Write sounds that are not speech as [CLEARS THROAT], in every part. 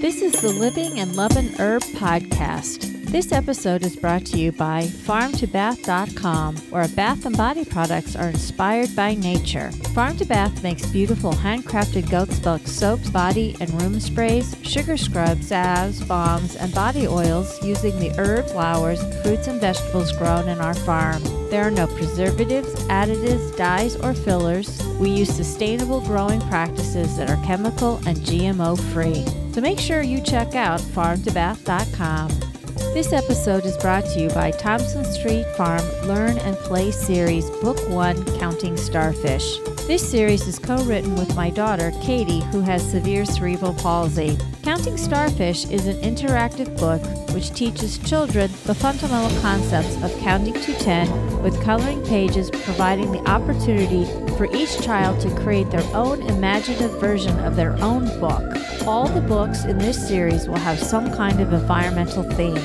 This is the Living and Loving Herb podcast. This episode is brought to you by farmtobath.com, where bath and body products are inspired by nature. Farm to Bath makes beautiful handcrafted goat's milk soaps, body and room sprays, sugar scrubs, salves, balms, and body oils using the herbs, flowers, fruits, and vegetables grown in our farm. There are no preservatives, additives, dyes, or fillers. We use sustainable growing practices that are chemical and GMO free. So make sure you check out farmtobath.com. This episode is brought to you by Thompson Street Farm Learn and Play Series Book 1 Counting Starfish. This series is co written with my daughter, Katie, who has severe cerebral palsy. Counting Starfish is an interactive book which teaches children the fundamental concepts of counting to 10 with coloring pages providing the opportunity for each child to create their own imaginative version of their own book. All the books in this series will have some kind of environmental theme.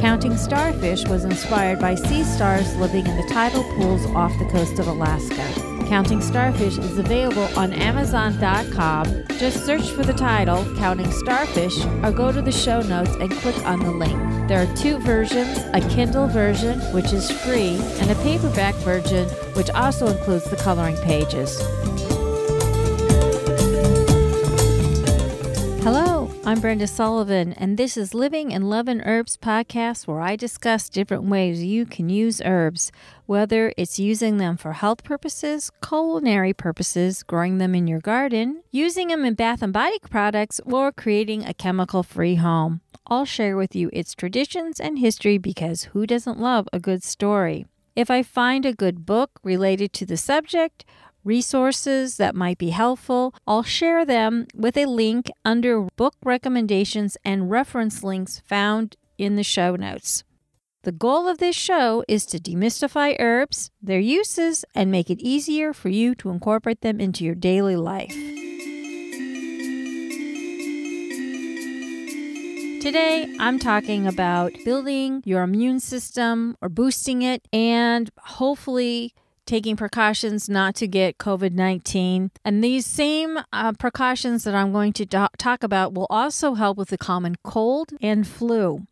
Counting Starfish was inspired by sea stars living in the tidal pools off the coast of Alaska. Counting Starfish is available on Amazon.com. Just search for the title, Counting Starfish, or go to the show notes and click on the link. There are two versions a Kindle version, which is free, and a paperback version, which also includes the coloring pages. Hello, I'm Brenda Sullivan, and this is Living and Loving Herbs podcast where I discuss different ways you can use herbs, whether it's using them for health purposes, culinary purposes, growing them in your garden, using them in bath and body products, or creating a chemical free home. I'll share with you its traditions and history because who doesn't love a good story? If I find a good book related to the subject, resources that might be helpful, I'll share them with a link under book recommendations and reference links found in the show notes. The goal of this show is to demystify herbs, their uses, and make it easier for you to incorporate them into your daily life. Today, I'm talking about building your immune system or boosting it and hopefully taking precautions not to get COVID 19. And these same uh, precautions that I'm going to talk about will also help with the common cold and flu.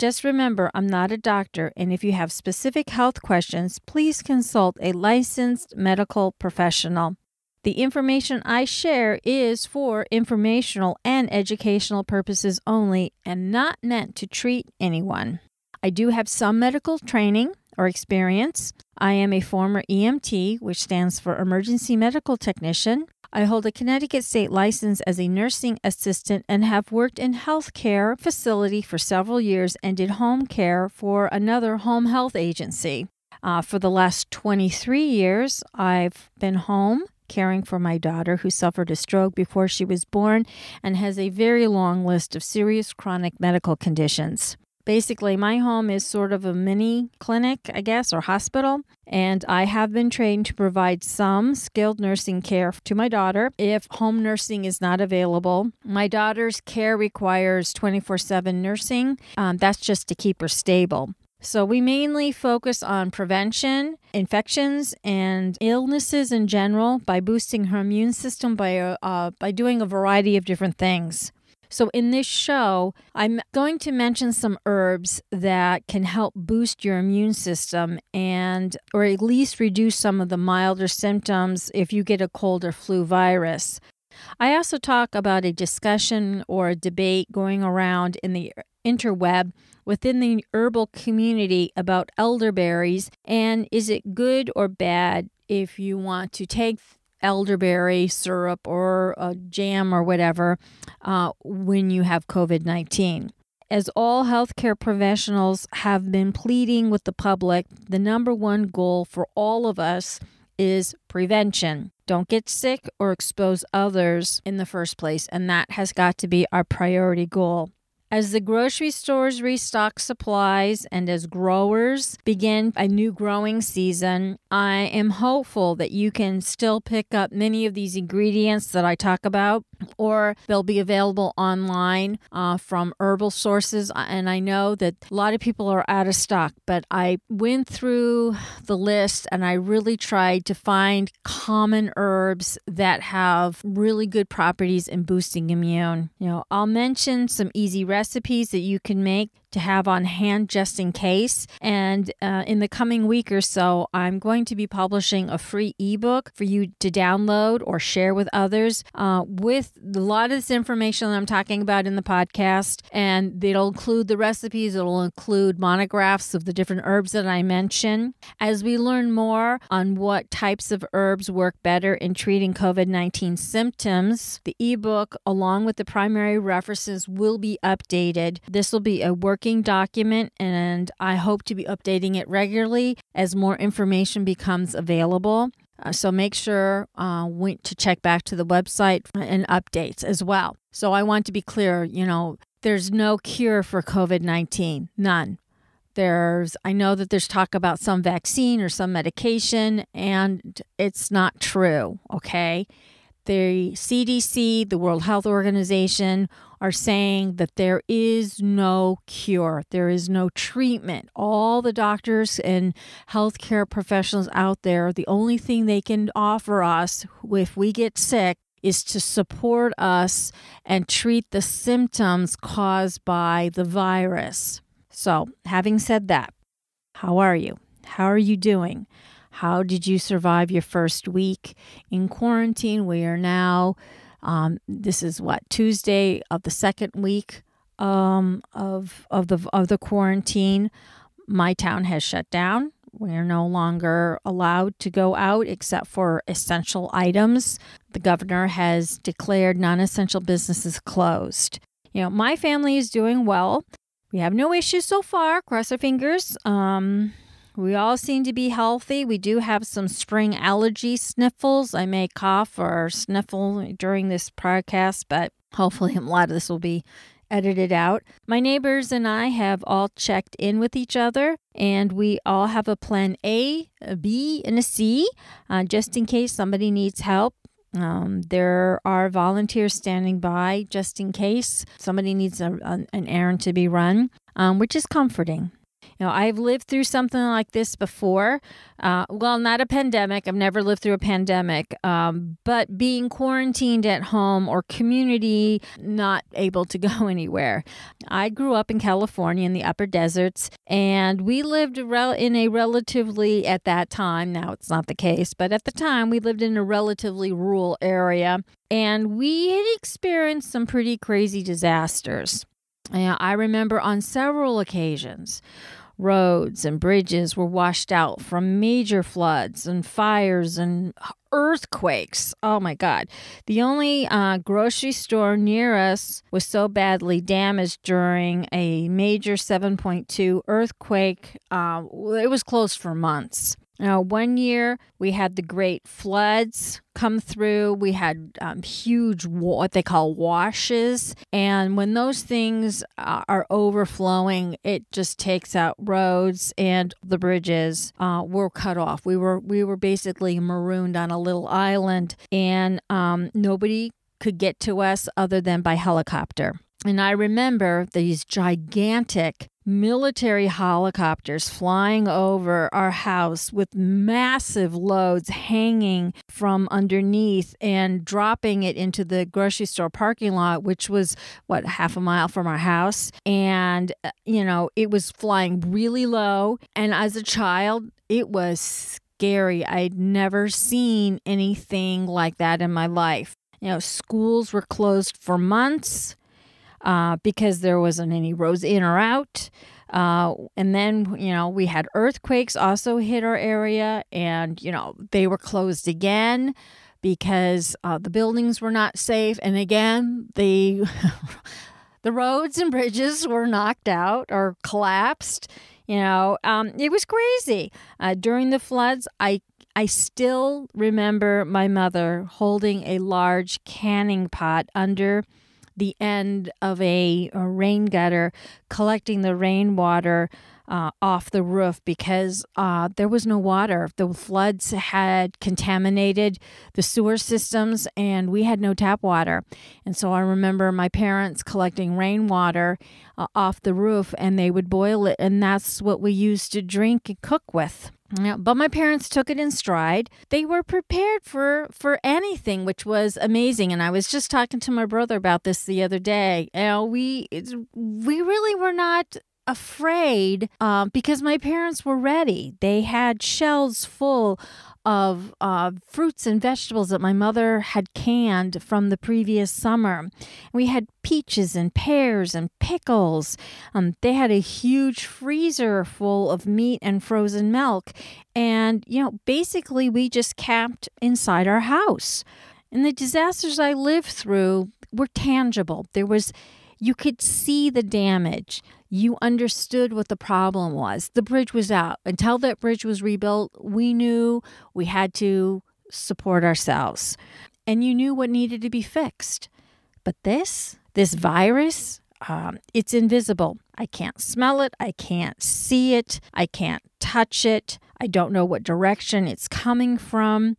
Just remember, I'm not a doctor, and if you have specific health questions, please consult a licensed medical professional. The information I share is for informational and educational purposes only and not meant to treat anyone. I do have some medical training or experience. I am a former EMT, which stands for Emergency Medical Technician. I hold a Connecticut state license as a nursing assistant and have worked in healthcare facility for several years and did home care for another home health agency. Uh, for the last 23 years, I've been home caring for my daughter who suffered a stroke before she was born and has a very long list of serious chronic medical conditions. Basically, my home is sort of a mini clinic, I guess, or hospital, and I have been trained to provide some skilled nursing care to my daughter if home nursing is not available. My daughter's care requires 24 7 nursing, um, that's just to keep her stable. So, we mainly focus on prevention, infections, and illnesses in general by boosting her immune system by, uh, by doing a variety of different things. So, in this show, I'm going to mention some herbs that can help boost your immune system and, or at least reduce some of the milder symptoms if you get a cold or flu virus. I also talk about a discussion or a debate going around in the interweb within the herbal community about elderberries and is it good or bad if you want to take elderberry syrup or a jam or whatever uh, when you have COVID 19. As all healthcare professionals have been pleading with the public, the number one goal for all of us is prevention. Don't get sick or expose others in the first place, and that has got to be our priority goal. As the grocery stores restock supplies and as growers begin a new growing season, I am hopeful that you can still pick up many of these ingredients that I talk about or they'll be available online uh, from herbal sources. And I know that a lot of people are out of stock, but I went through the list and I really tried to find common herbs that have really good properties in boosting immune. You know, I'll mention some easy recipes that you can make to have on hand just in case. And uh, in the coming week or so, I'm going to be publishing a free ebook for you to download or share with others uh, with a lot of this information that I'm talking about in the podcast. And it'll include the recipes, it'll include monographs of the different herbs that I mention. As we learn more on what types of herbs work better in treating COVID 19 symptoms, the ebook, along with the primary references, will be updated. This will be a work working document, and I hope to be updating it regularly as more information becomes available. Uh, so make sure uh, to check back to the website and updates as well. So I want to be clear, you know, there's no cure for COVID 19, none. There's, I know that there's talk about some vaccine or some medication, and it's not true, okay? The CDC, the World Health Organization, are saying that there is no cure, there is no treatment. All the doctors and healthcare professionals out there, the only thing they can offer us if we get sick is to support us and treat the symptoms caused by the virus. So, having said that, how are you? How are you doing? How did you survive your first week in quarantine? We are now um, this is what Tuesday of the second week um, of of the of the quarantine. My town has shut down. We are no longer allowed to go out except for essential items. The governor has declared non-essential businesses closed. You know, my family is doing well. We have no issues so far. Cross our fingers. Um, we all seem to be healthy. We do have some spring allergy sniffles. I may cough or sniffle during this podcast, but hopefully [LAUGHS] a lot of this will be edited out. My neighbors and I have all checked in with each other, and we all have a plan A, a B, and a C, uh, just in case somebody needs help. Um, there are volunteers standing by just in case somebody needs a, an errand to be run, um, which is comforting. You know, I've lived through something like this before. Uh, well, not a pandemic. I've never lived through a pandemic, um, but being quarantined at home or community, not able to [LAUGHS] go anywhere. I grew up in California in the upper deserts, and we lived in a relatively, at that time, now it's not the case, but at the time, we lived in a relatively rural area, and we had experienced some pretty crazy disasters. I remember on several occasions roads and bridges were washed out from major floods and fires and earthquakes. Oh my God. The only uh, grocery store near us was so badly damaged during a major 7.2 earthquake, uh, it was closed for months. Now, one year we had the great floods come through. We had um, huge, what they call washes. And when those things uh, are overflowing, it just takes out roads and the bridges uh, were cut off. We were, we were basically marooned on a little island and um, nobody could get to us other than by helicopter. And I remember these gigantic military helicopters flying over our house with massive loads hanging from underneath and dropping it into the grocery store parking lot, which was what half a mile from our house. And, uh, you know, it was flying really low. And as a child, it was scary. I'd never seen anything like that in my life. You know, schools were closed for months uh, because there wasn't any roads in or out. Uh, and then, you know, we had earthquakes also hit our area, and, you know, they were closed again because uh, the buildings were not safe. And again, the, [LAUGHS] the roads and bridges were knocked out or collapsed. You know, um, it was crazy. Uh, during the floods, I I still remember my mother holding a large canning pot under the end of a, a rain gutter, collecting the rainwater uh, off the roof because uh, there was no water. The floods had contaminated the sewer systems and we had no tap water. And so I remember my parents collecting rainwater uh, off the roof and they would boil it, and that's what we used to drink and cook with. Yeah, but my parents took it in stride. They were prepared for for anything, which was amazing. And I was just talking to my brother about this the other day. You know, we we really were not afraid uh, because my parents were ready. They had shelves full of uh, fruits and vegetables that my mother had canned from the previous summer. We had peaches and pears and pickles. Um, they had a huge freezer full of meat and frozen milk. And, you know, basically, we just camped inside our house. And the disasters I lived through were tangible. There was, you could see the damage you understood what the problem was. The bridge was out. Until that bridge was rebuilt, we knew we had to support ourselves. And you knew what needed to be fixed. But this, this virus, um, it's invisible. I can't smell it. I can't see it. I can't touch it. I don't know what direction it's coming from.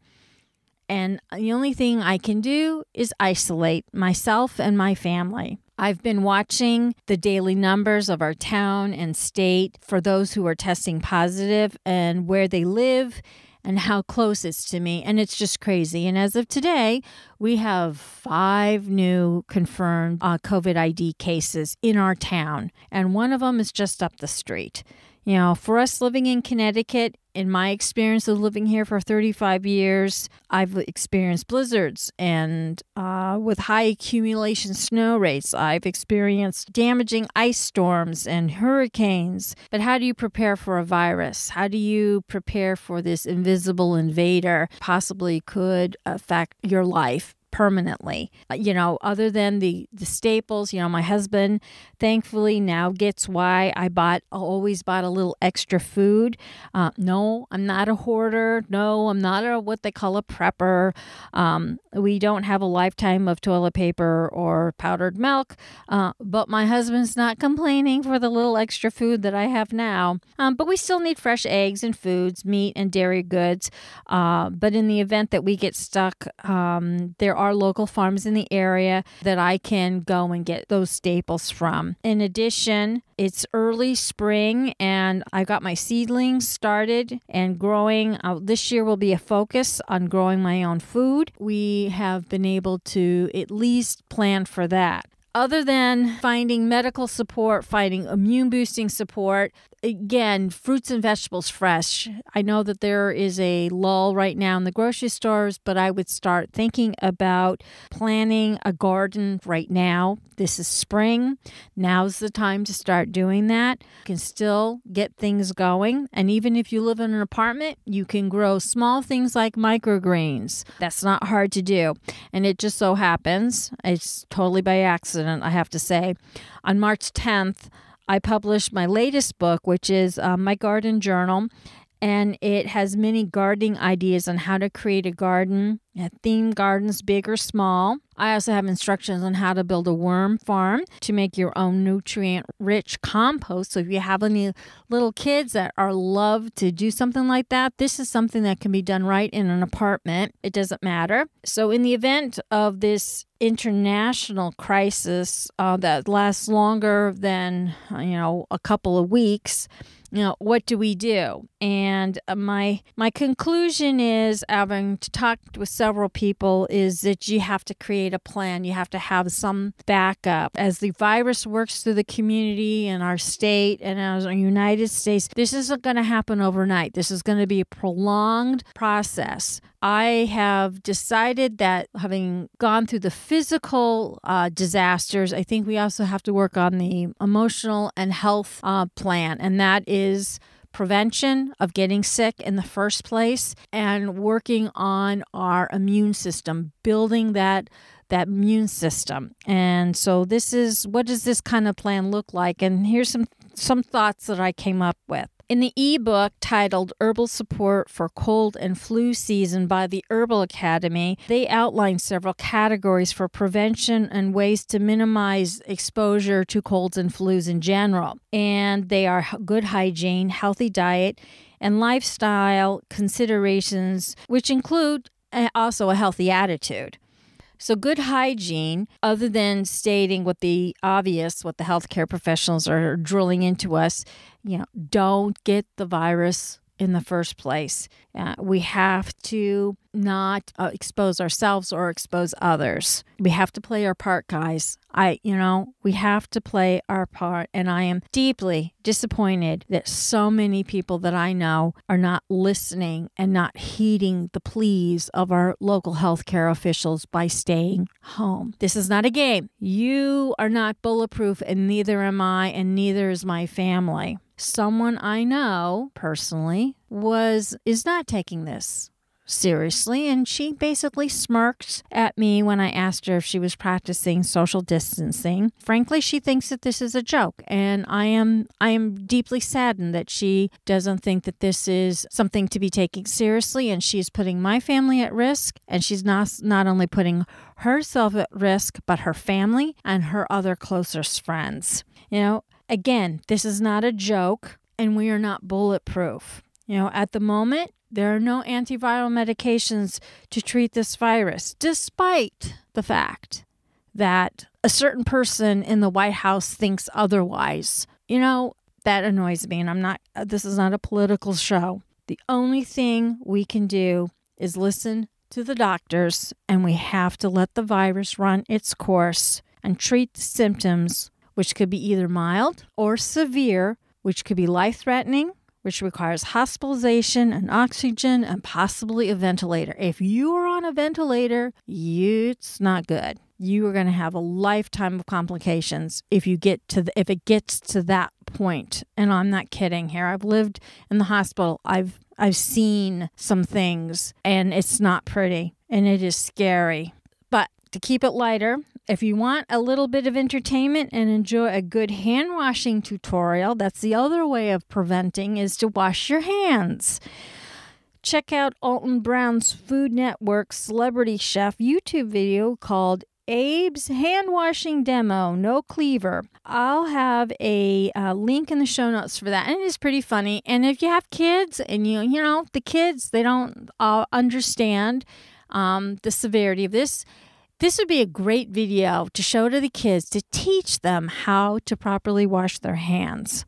And the only thing I can do is isolate myself and my family. I've been watching the daily numbers of our town and state for those who are testing positive and where they live and how close it's to me. And it's just crazy. And as of today, we have five new confirmed uh, COVID ID cases in our town, and one of them is just up the street. You know, for us living in Connecticut, in my experience of living here for 35 years, I've experienced blizzards and uh, with high accumulation snow rates. I've experienced damaging ice storms and hurricanes. But how do you prepare for a virus? How do you prepare for this invisible invader possibly could affect your life? Permanently. Uh, you know, other than the the staples, you know, my husband thankfully now gets why I bought always bought a little extra food. Uh, no, I'm not a hoarder. No, I'm not a what they call a prepper. Um, we don't have a lifetime of toilet paper or powdered milk, uh, but my husband's not complaining for the little extra food that I have now. Um, but we still need fresh eggs and foods, meat and dairy goods. Uh, but in the event that we get stuck, um, there are local farms in the area that I can go and get those staples from. In addition, it's early spring and I got my seedlings started and growing. Uh, this year will be a focus on growing my own food. We have been able to at least plan for that other than finding medical support, finding immune boosting support, again, fruits and vegetables fresh. I know that there is a lull right now in the grocery stores, but I would start thinking about planning a garden right now. This is spring. Now's the time to start doing that. You can still get things going. And even if you live in an apartment, you can grow small things like microgreens. That's not hard to do. And it just so happens, it's totally by accident, I have to say. On March 10th, I published my latest book, which is uh, my garden journal, and it has many gardening ideas on how to create a garden, theme gardens, big or small. I also have instructions on how to build a worm farm to make your own nutrient rich compost. So if you have any little kids that are love to do something like that, this is something that can be done right in an apartment. It doesn't matter. So in the event of this international crisis uh, that lasts longer than you know a couple of weeks you know what do we do and uh, my my conclusion is having talked with several people is that you have to create a plan. You have to have some backup. As the virus works through the community and our state and as our united states this isn't going to happen overnight. This is going to be a prolonged process. I have decided that having gone through the physical uh, disasters, I think we also have to work on the emotional and health uh, plan, and that is prevention of getting sick in the first place and working on our immune system, building that that immune system. And so this is what does this kind of plan look like? And here's some some thoughts that I came up with. In the ebook titled Herbal Support for Cold and Flu Season by the Herbal Academy, they outline several categories for prevention and ways to minimize exposure to colds and flus in general. And they are good hygiene, healthy diet, and lifestyle considerations, which include uh, also a healthy attitude. So, good hygiene, other than stating what the obvious, what the healthcare professionals are drilling into us, you know, don't get the virus in the first place. Uh, we have to not uh, expose ourselves or expose others. We have to play our part, guys. I, you know, we have to play our part. And I am deeply disappointed that so many people that I know are not listening and not heeding the pleas of our local healthcare officials by staying home. This is not a game. You are not bulletproof, and neither am I, and neither is my family someone I know personally was is not taking this seriously and she basically smirked at me when I asked her if she was practicing social distancing. Frankly, she thinks that this is a joke and I am I am deeply saddened that she doesn't think that this is something to be taken seriously and she's putting my family at risk and she's not not only putting herself at risk but her family and her other closest friends. You know, Again, this is not a joke and we are not bulletproof. You know, at the moment, there are no antiviral medications to treat this virus, despite the fact that a certain person in the White House thinks otherwise. You know, that annoys me, and I'm not, uh, this is not a political show. The only thing we can do is listen to the doctors, and we have to let the virus run its course and treat the symptoms which could be either mild or severe, which could be life threatening, which requires hospitalization and oxygen and possibly a ventilator. If you are on a ventilator, it's not good. You are going to have a lifetime of complications if you get to the, if it gets to that point. And I'm not kidding here. I've lived in the hospital. I've I've seen some things and it's not pretty and it is scary. But to keep it lighter, if you want a little bit of entertainment and enjoy a good hand washing tutorial, that's the other way of preventing is to wash your hands. Check out Alton Brown's Food Network Celebrity Chef YouTube video called Abe's hand washing demo, no cleaver. I'll have a uh, link in the show notes for that, and it is pretty funny. And if you have kids, and you you know the kids, they don't uh, understand um, the severity of this. This would be a great video to show to the kids to teach them how to properly wash their hands.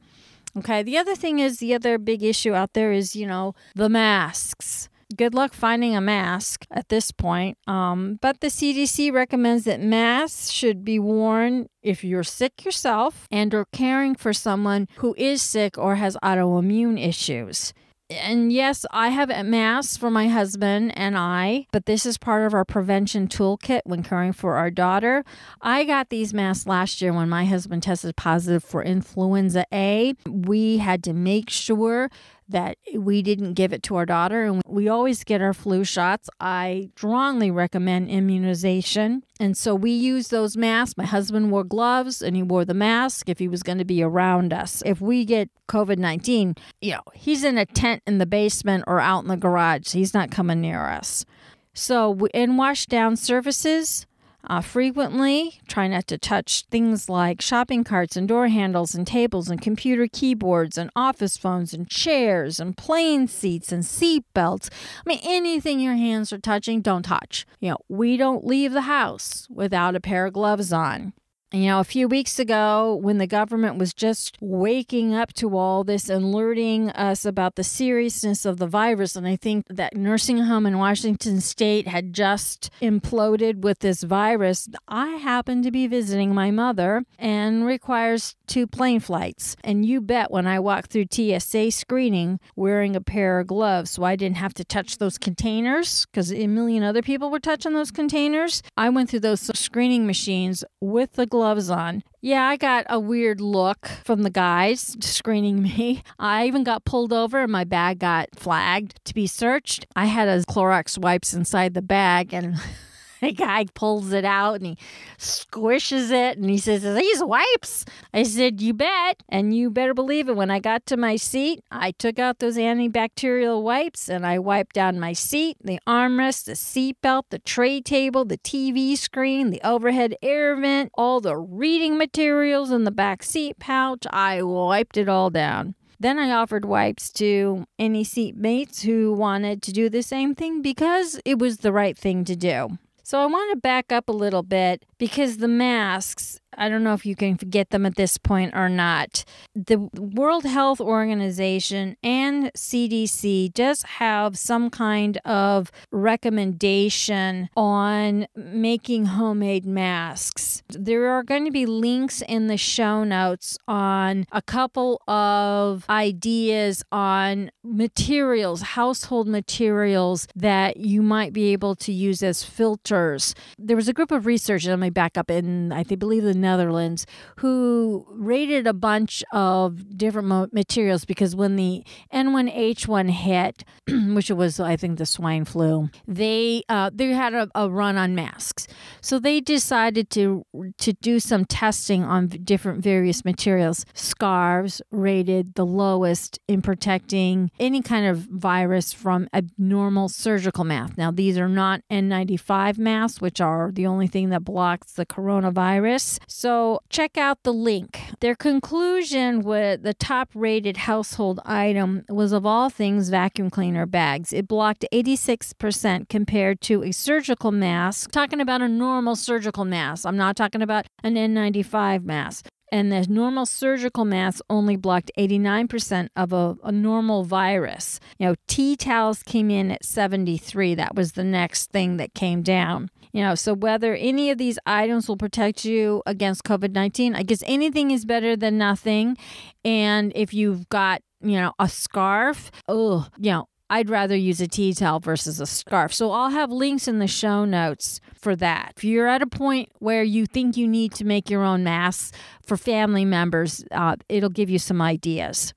Okay, the other thing is the other big issue out there is, you know, the masks. Good luck finding a mask at this point. Um, but the CDC recommends that masks should be worn if you're sick yourself and or caring for someone who is sick or has autoimmune issues and yes, I have a mask for my husband and I, but this is part of our prevention toolkit when caring for our daughter. I got these masks last year when my husband tested positive for influenza A. We had to make sure that we didn't give it to our daughter. And we always get our flu shots. I strongly recommend immunization. And so we use those masks. My husband wore gloves and he wore the mask if he was going to be around us. If we get COVID 19, you know, he's in a tent in the basement or out in the garage. He's not coming near us. So, in wash down surfaces, uh, frequently. Try not to touch things like shopping carts and door handles and tables and computer keyboards and office phones and chairs and plane seats and seat belts. I mean, anything your hands are touching, don't touch. You know, we don't leave the house without a pair of gloves on. You know, a few weeks ago, when the government was just waking up to all this and alerting us about the seriousness of the virus, and I think that nursing home in Washington state had just imploded with this virus, I happened to be visiting my mother and requires two plane flights. And you bet when I walked through TSA screening wearing a pair of gloves, so I didn't have to touch those containers because a million other people were touching those containers, I went through those screening machines with the gloves gloves on. Yeah, I got a weird look from the guys screening me. [LAUGHS] I even got pulled over and my bag got flagged to be searched. I had a Clorox wipes inside the bag and [LAUGHS] [LAUGHS] the guy pulls it out and he squishes it and he says, these wipes? I said, You bet. And you better believe it. When I got to my seat, I took out those antibacterial wipes and I wiped down my seat, the armrest, the seat belt, the tray table, the TV screen, the overhead air vent, all the reading materials in the back seat pouch. I wiped it all down. Then I offered wipes to any seatmates who wanted to do the same thing because it was the right thing to do. So I want to back up a little bit because the masks I don't know if you can get them at this point or not. The World Health Organization and CDC just have some kind of recommendation on making homemade masks. There are going to be links in the show notes on a couple of ideas on materials, household materials that you might be able to use as filters. There was a group of researchers, let me back up, in I think, believe the Netherlands who rated a bunch of different materials because when the N1H1 hit, [CLEARS THROAT] which it was I think the swine flu, they uh, they had a, a run on masks, so they decided to to do some testing on different various materials. Scarves rated the lowest in protecting any kind of virus from abnormal surgical masks. Now these are not N95 masks, which are the only thing that blocks the coronavirus. So check out the link. Their conclusion with the top rated household item was of all things vacuum cleaner bags. It blocked 86% compared to a surgical mask. Talking about a normal surgical mask. I'm not talking about an N95 mask and the normal surgical mask only blocked 89% of a, a, normal virus. You know, tea towels came in at 73. That was the next thing that came down. You know, so whether any of these items will protect you against COVID 19, I guess anything is better than nothing. And if you've got, you know, a scarf, oh, you know, I'd rather use a tea towel versus a scarf. So I'll have links in the show notes for that. If you're at a point where you think you need to make your own masks for family members, uh, it'll give you some ideas.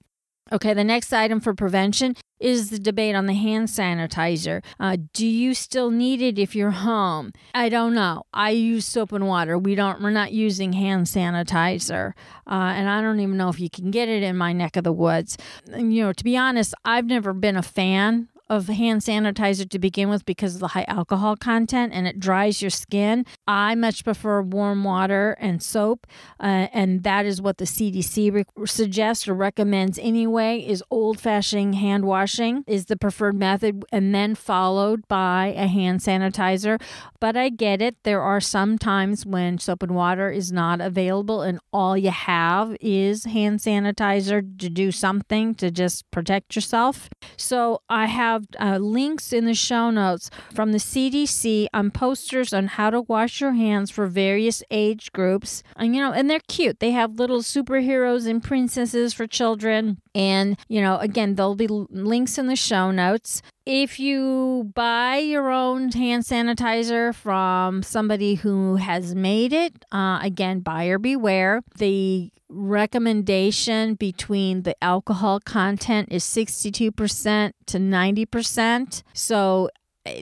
Okay, the next item for prevention is the debate on the hand sanitizer. Uh, do you still need it if you're home? I don't know. I use soap and water. We don't. We're not using hand sanitizer, uh, and I don't even know if you can get it in my neck of the woods. You know, to be honest, I've never been a fan of hand sanitizer to begin with because of the high alcohol content and it dries your skin. I much prefer warm water and soap, uh, and that is what the CDC suggests or recommends anyway. Is old-fashioned hand washing is the preferred method, and then followed by a hand sanitizer. But I get it. There are some times when soap and water is not available, and all you have is hand sanitizer to do something to just protect yourself. So I have have uh, links in the show notes from the CDC on posters on how to wash your hands for various age groups. And, you know, and they're cute. They have little superheroes and princesses for children. And, you know, again, there'll be links in the show notes. If you buy your own hand sanitizer from somebody who has made it, uh, again, buyer beware. The recommendation between the alcohol content is 62% to 90%. So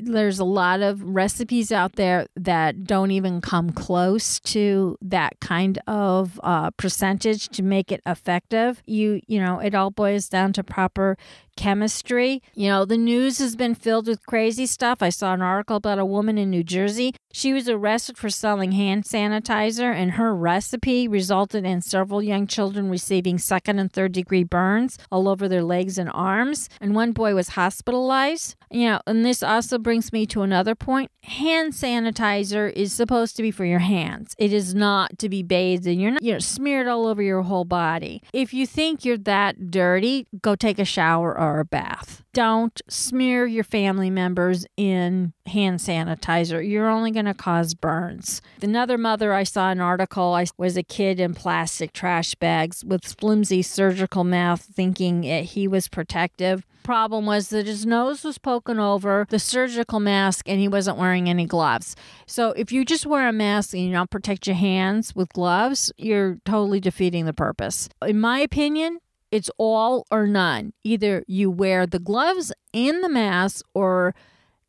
there's a lot of recipes out there that don't even come close to that kind of uh, percentage to make it effective. You you know it all boils down to proper chemistry. You know, the news has been filled with crazy stuff. I saw an article about a woman in New Jersey. She was arrested for selling hand sanitizer, and her recipe resulted in several young children receiving second and third degree burns all over their legs and arms. And one boy was hospitalized. You know, and this also brings me to another point. Hand sanitizer is supposed to be for your hands. It is not to be bathed and you're not, you know, smeared all over your whole body. If you think you're that dirty, go take a shower or a bath. Don't smear your family members in hand sanitizer. You're only going to cause burns. Another mother I saw an article I was a kid in plastic trash bags with flimsy surgical mouth thinking he was protective. Problem was that his nose was poking over the surgical mask and he wasn't wearing any gloves. So if you just wear a mask and you don't protect your hands with gloves, you're totally defeating the purpose. In my opinion, it's all or none. Either you wear the gloves and the mask or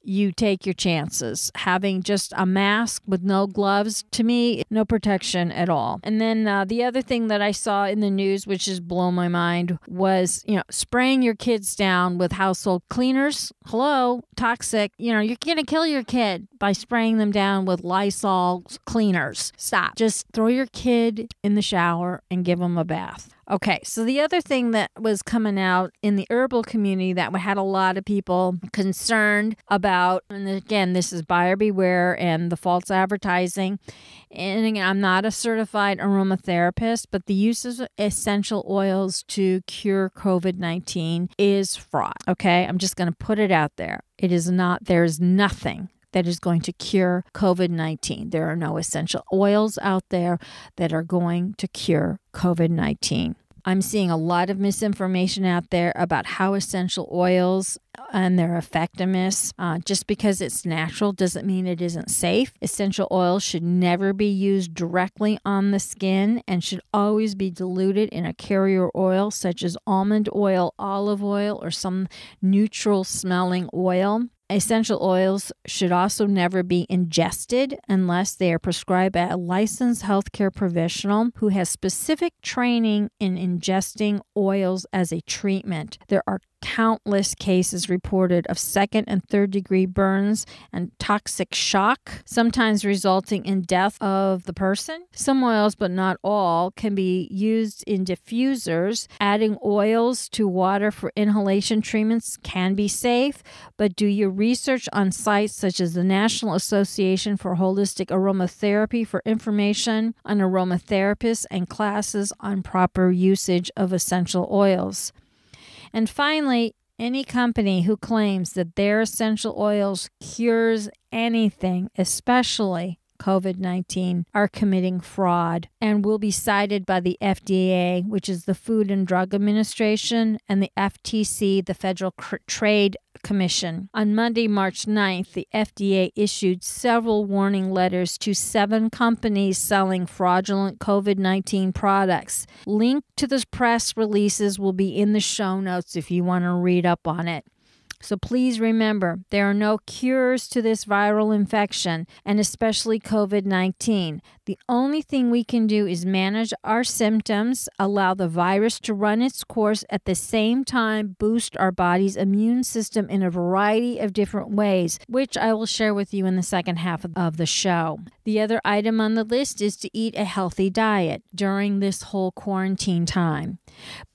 you take your chances. Having just a mask with no gloves, to me, no protection at all. And then uh, the other thing that I saw in the news, which has blown my mind, was you know spraying your kids down with household cleaners. Hello, toxic. You know you're gonna kill your kid by spraying them down with Lysol cleaners. Stop. Just throw your kid in the shower and give them a bath. Okay, so the other thing that was coming out in the herbal community that we had a lot of people concerned about, and again, this is buyer beware and the false advertising. And again, I'm not a certified aromatherapist, but the use of essential oils to cure COVID 19 is fraud. Okay, I'm just going to put it out there. It is not, there's nothing that is going to cure COVID 19. There are no essential oils out there that are going to cure COVID 19. I'm seeing a lot of misinformation out there about how essential oils and their effectiveness. Uh, just because it's natural doesn't mean it isn't safe. Essential oils should never be used directly on the skin and should always be diluted in a carrier oil such as almond oil, olive oil, or some neutral smelling oil. Essential oils should also never be ingested unless they are prescribed by a licensed healthcare professional who has specific training in ingesting oils as a treatment. There are countless cases reported of second and third degree burns and toxic shock, sometimes resulting in death of the person. Some oils, but not all, can be used in diffusers. Adding oils to water for inhalation treatments can be safe, but do your research on sites such as the National Association for Holistic Aromatherapy for information on aromatherapists and classes on proper usage of essential oils. And finally, any company who claims that their essential oils cures anything, especially COVID 19 are committing fraud and will be cited by the FDA, which is the Food and Drug Administration, and the FTC, the Federal Trade Commission. On Monday, March 9th, the FDA issued several warning letters to seven companies selling fraudulent COVID 19 products. Link to the press releases will be in the show notes if you want to read up on it. So please remember, there are no cures to this viral infection, and especially COVID 19. The only thing we can do is manage our symptoms, allow the virus to run its course, at the same time, boost our body's immune system in a variety of different ways, which I will share with you in the second half of the show. The other item on the list is to eat a healthy diet during this whole quarantine time.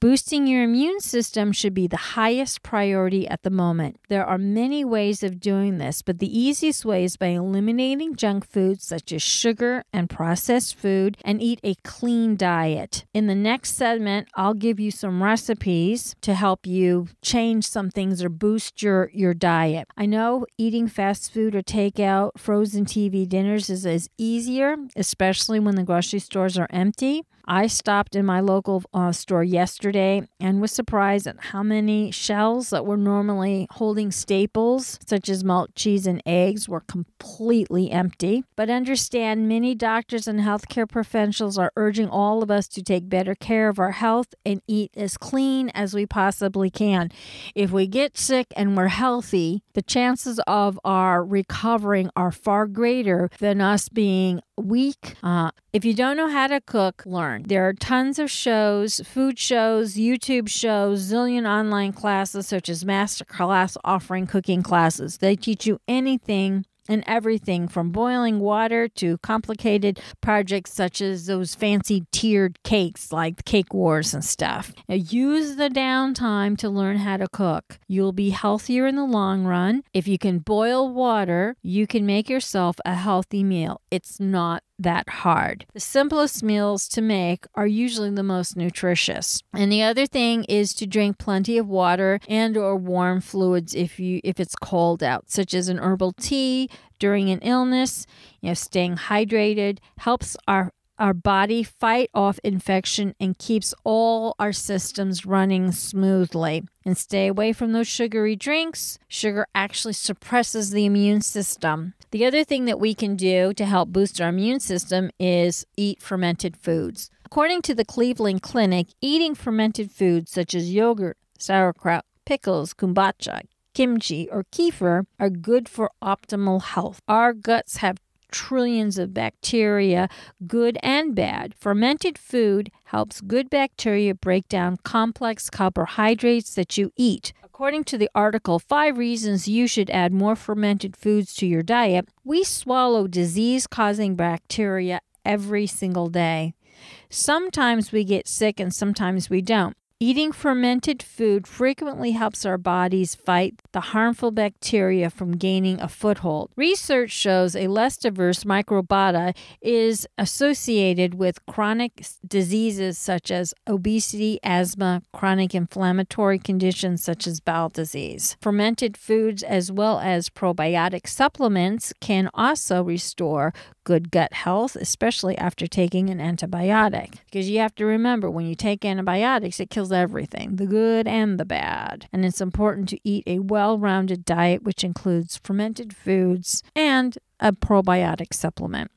Boosting your immune system should be the highest priority at the moment. There are many ways of doing this, but the easiest way is by eliminating junk foods such as sugar and processed food and eat a clean diet. In the next segment, I'll give you some recipes to help you change some things or boost your, your diet. I know eating fast food or takeout, frozen TV dinners is, is easier, especially when the grocery stores are empty. I stopped in my local uh, store yesterday and was surprised at how many shelves that were normally holding staples, such as milk, cheese, and eggs, were completely empty. But understand many doctors and healthcare professionals are urging all of us to take better care of our health and eat as clean as we possibly can. If we get sick and we're healthy, the chances of our recovering are far greater than us being weak. Uh, if you don't know how to cook, learn. There are tons of shows, food shows, YouTube shows, zillion online classes such as Masterclass offering cooking classes. They teach you anything and everything from boiling water to complicated projects such as those fancy tiered cakes like Cake Wars and stuff. Now, use the downtime to learn how to cook. You'll be healthier in the long run. If you can boil water, you can make yourself a healthy meal. It's not that hard. The simplest meals to make are usually the most nutritious. And the other thing is to drink plenty of water and or warm fluids if you if it's cold out, such as an herbal tea during an illness. You know, staying hydrated helps our our body fight off infection and keeps all our systems running smoothly. And stay away from those sugary drinks. Sugar actually suppresses the immune system. The other thing that we can do to help boost our immune system is eat fermented foods. According to the Cleveland Clinic, eating fermented foods such as yogurt, sauerkraut, pickles, kombucha, kimchi, or kefir are good for optimal health. Our guts have trillions of bacteria, good and bad. Fermented food helps good bacteria break down complex carbohydrates that you eat. According to the article, Five Reasons You Should Add More Fermented Foods to Your Diet, we swallow disease causing bacteria every single day. Sometimes we get sick and sometimes we don't. Eating fermented food frequently helps our bodies fight the harmful bacteria from gaining a foothold. Research shows a less diverse microbiota is associated with chronic diseases such as obesity, asthma, chronic inflammatory conditions such as bowel disease. Fermented foods, as well as probiotic supplements, can also restore good gut health, especially after taking an antibiotic. Because you have to remember when you take antibiotics, it kills everything the good and the bad. And it's important to eat a well rounded diet, which includes fermented foods and a probiotic supplement.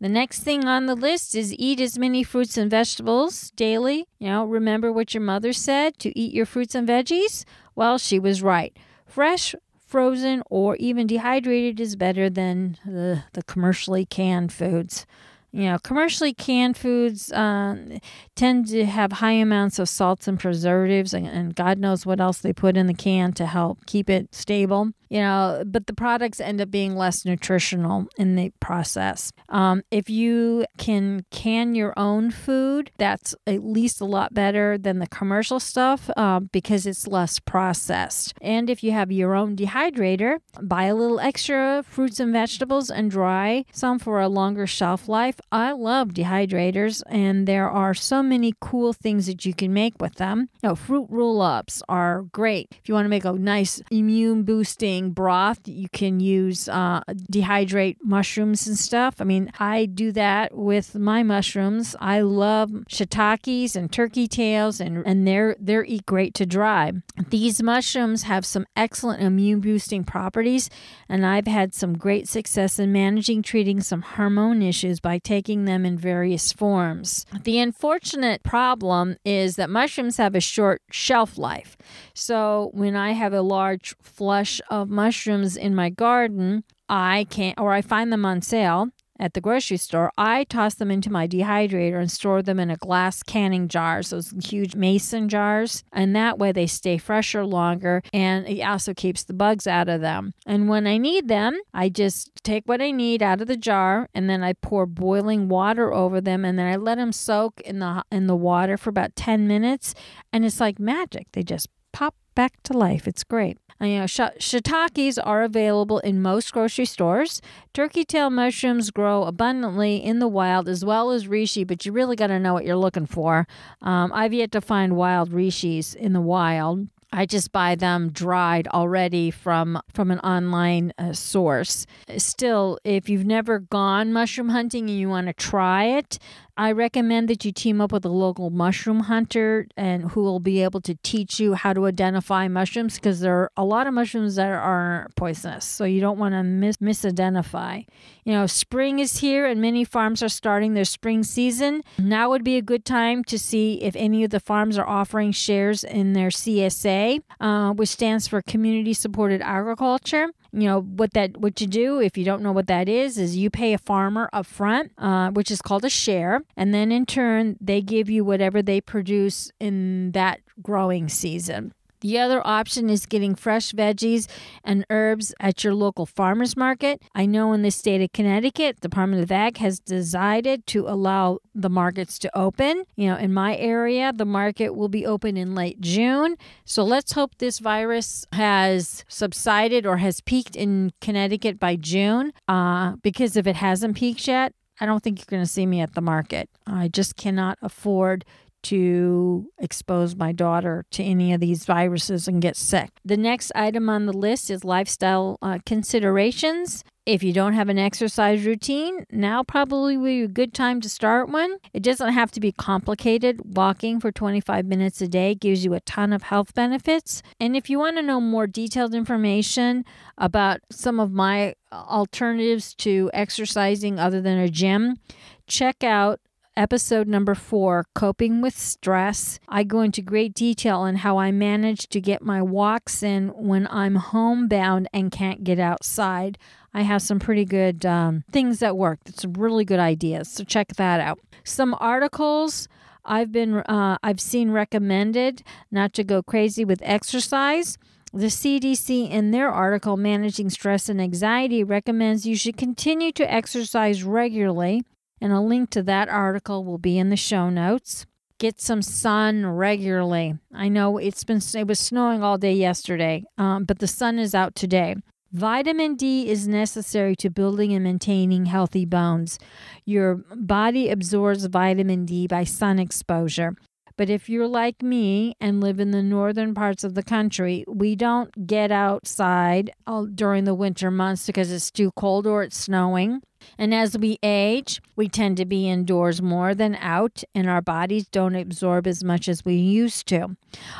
The next thing on the list is eat as many fruits and vegetables daily. You know, remember what your mother said to eat your fruits and veggies? Well, she was right. Fresh frozen or even dehydrated is better than the, the commercially canned foods. You know, commercially canned foods uh, tend to have high amounts of salts and preservatives, and, and God knows what else they put in the can to help keep it stable you know, but the products end up being less nutritional in the process. Um, if you can can your own food, that's at least a lot better than the commercial stuff uh, because it's less processed. And if you have your own dehydrator, buy a little extra fruits and vegetables and dry some for a longer shelf life. I love dehydrators, and there are so many cool things that you can make with them. You know, fruit roll ups are great if you want to make a nice immune boosting broth. You can use uh, dehydrate mushrooms and stuff. I mean, I do that with my mushrooms. I love shiitakes and turkey tails, and and they're they're eat great to dry. These mushrooms have some excellent immune boosting properties, and I've had some great success in managing treating some hormone issues by taking them in various forms. The unfortunate problem is that mushrooms have a short shelf life. So when I have a large flush of mushrooms in my garden, I can't, or I find them on sale at the grocery store, I toss them into my dehydrator and store them in a glass canning jars, those huge mason jars. And that way they stay fresher longer and it also keeps the bugs out of them. And when I need them, I just take what I need out of the jar and then I pour boiling water over them and then I let them soak in the in the water for about 10 minutes and it's like magic. They just pop back to life. It's great. And, you know, sh- shiitakes are available in most grocery stores. Turkey tail mushrooms grow abundantly in the wild as well as reishi, but you really got to know what you're looking for. Um, I've yet to find wild reishis in the wild. I just buy them dried already from from an online uh, source. Still, if you've never gone mushroom hunting and you want to try it, I recommend that you team up with a local mushroom hunter and who will be able to teach you how to identify mushrooms because there are a lot of mushrooms that are poisonous. So you don't want to mis- misidentify. You know, spring is here and many farms are starting their spring season. Now would be a good time to see if any of the farms are offering shares in their CSA, uh, which stands for Community Supported Agriculture you know what that what you do if you don't know what that is is you pay a farmer up front uh, which is called a share. And then in turn they give you whatever they produce in that growing season the other option is getting fresh veggies and herbs at your local farmers market. I know in the state of Connecticut, Department of Ag has decided to allow the markets to open. You know, in my area, the market will be open in late June. So let's hope this virus has subsided or has peaked in Connecticut by June. Uh, because if it hasn't peaked yet, I don't think you're going to see me at the market. I just cannot afford to expose my daughter to any of these viruses and get sick. The next item on the list is lifestyle uh, considerations. If you don't have an exercise routine, now probably would be a good time to start one. It doesn't have to be complicated. Walking for 25 minutes a day gives you a ton of health benefits. And if you want to know more detailed information about some of my alternatives to exercising other than a gym, check out episode number four, Coping with Stress. I go into great detail on how I manage to get my walks in when I'm homebound and can't get outside. I have some pretty good um, things that work. Some really good ideas. So check that out. Some articles I've been uh, I've seen recommended not to go crazy with exercise. The CDC, in their article, Managing Stress and Anxiety, recommends you should continue to exercise regularly and a link to that article will be in the show notes. Get some sun regularly. I know it's been it was snowing all day yesterday, um, but the sun is out today. Vitamin D is necessary to building and maintaining healthy bones. Your body absorbs vitamin D by sun exposure. But if you're like me and live in the northern parts of the country, we don't get outside during the winter months because it's too cold or it's snowing. And as we age, we tend to be indoors more than out, and our bodies don't absorb as much as we used to.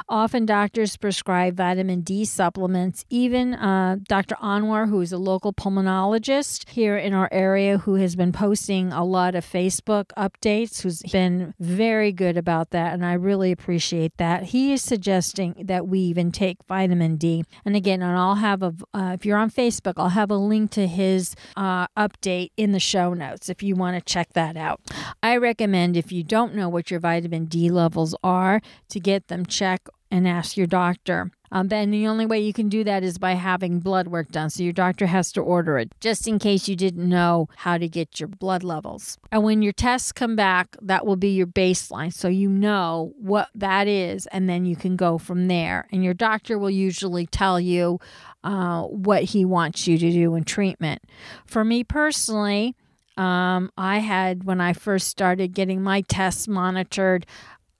Often, doctors prescribe vitamin D supplements. Even uh, Dr. Anwar, who is a local pulmonologist here in our area, who has been posting a lot of Facebook updates, who's been very good about that, and I really appreciate that. He is suggesting that we even take vitamin D. And again, and I'll have a, uh, if you're on Facebook, I'll have a link to his uh, update in the show notes if you want to check that out. I recommend if you don't know what your vitamin D levels are to get them checked and ask your doctor. Um, then the only way you can do that is by having blood work done. So your doctor has to order it just in case you didn't know how to get your blood levels. And when your tests come back, that will be your baseline. So you know what that is, and then you can go from there. And your doctor will usually tell you uh, what he wants you to do in treatment. For me personally, um, I had, when I first started getting my tests monitored,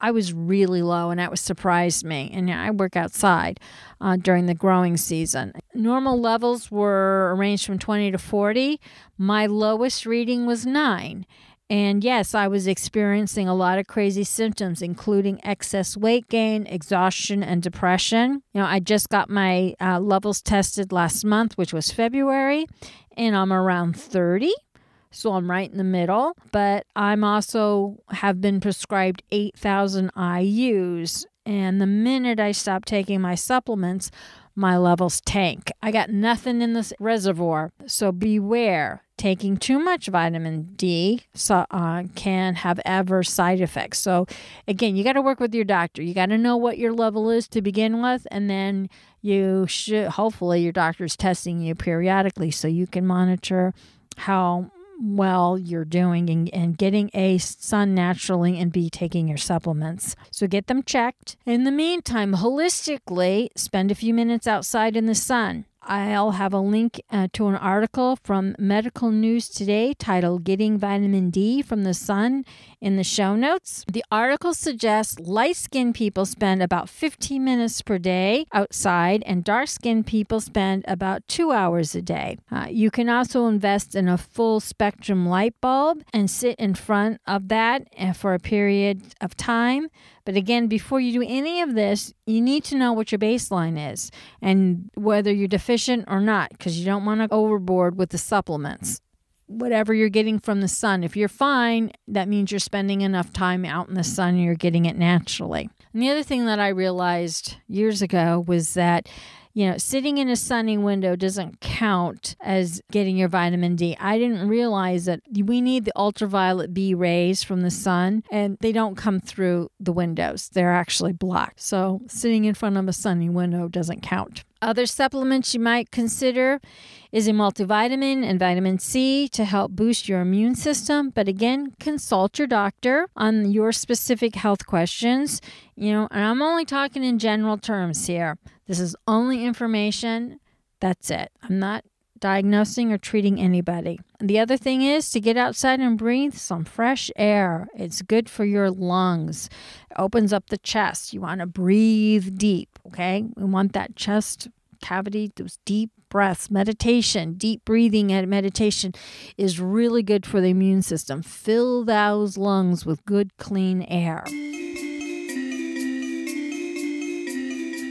I was really low, and that was surprised me. And I work outside uh, during the growing season. Normal levels were arranged from 20 to 40. My lowest reading was nine. And yes, I was experiencing a lot of crazy symptoms, including excess weight gain, exhaustion, and depression. You know, I just got my uh, levels tested last month, which was February, and I'm around 30. So I'm right in the middle, but I'm also have been prescribed 8,000 IUs. And the minute I stop taking my supplements, my levels tank. I got nothing in this reservoir. So beware. Taking too much vitamin D so, uh, can have adverse side effects. So, again, you got to work with your doctor. You got to know what your level is to begin with, and then you should hopefully your doctor's testing you periodically so you can monitor how well you're doing and, and getting A, sun naturally, and B, taking your supplements. So get them checked. In the meantime, holistically, spend a few minutes outside in the sun. I'll have a link uh, to an article from Medical News Today titled Getting Vitamin D from the Sun in the show notes. The article suggests light skinned people spend about 15 minutes per day outside, and dark skinned people spend about two hours a day. Uh, you can also invest in a full spectrum light bulb and sit in front of that uh, for a period of time. But again, before you do any of this, you need to know what your baseline is and whether you're deficient or not, because you don't want to overboard with the supplements. Whatever you're getting from the sun, if you're fine, that means you're spending enough time out in the sun and you're getting it naturally. And the other thing that I realized years ago was that you know, sitting in a sunny window doesn't count as getting your vitamin D. I didn't realize that we need the ultraviolet B rays from the sun and they don't come through the windows. They're actually blocked. So sitting in front of a sunny window doesn't count. Other supplements you might consider is a multivitamin and vitamin C to help boost your immune system. But again, consult your doctor on your specific health questions. You know, and I'm only talking in general terms here. This is only information. That's it. I'm not diagnosing or treating anybody. The other thing is to get outside and breathe some fresh air. It's good for your lungs. It opens up the chest. You want to breathe deep, okay? We want that chest cavity, those deep breaths. Meditation, deep breathing and meditation is really good for the immune system. Fill those lungs with good clean air.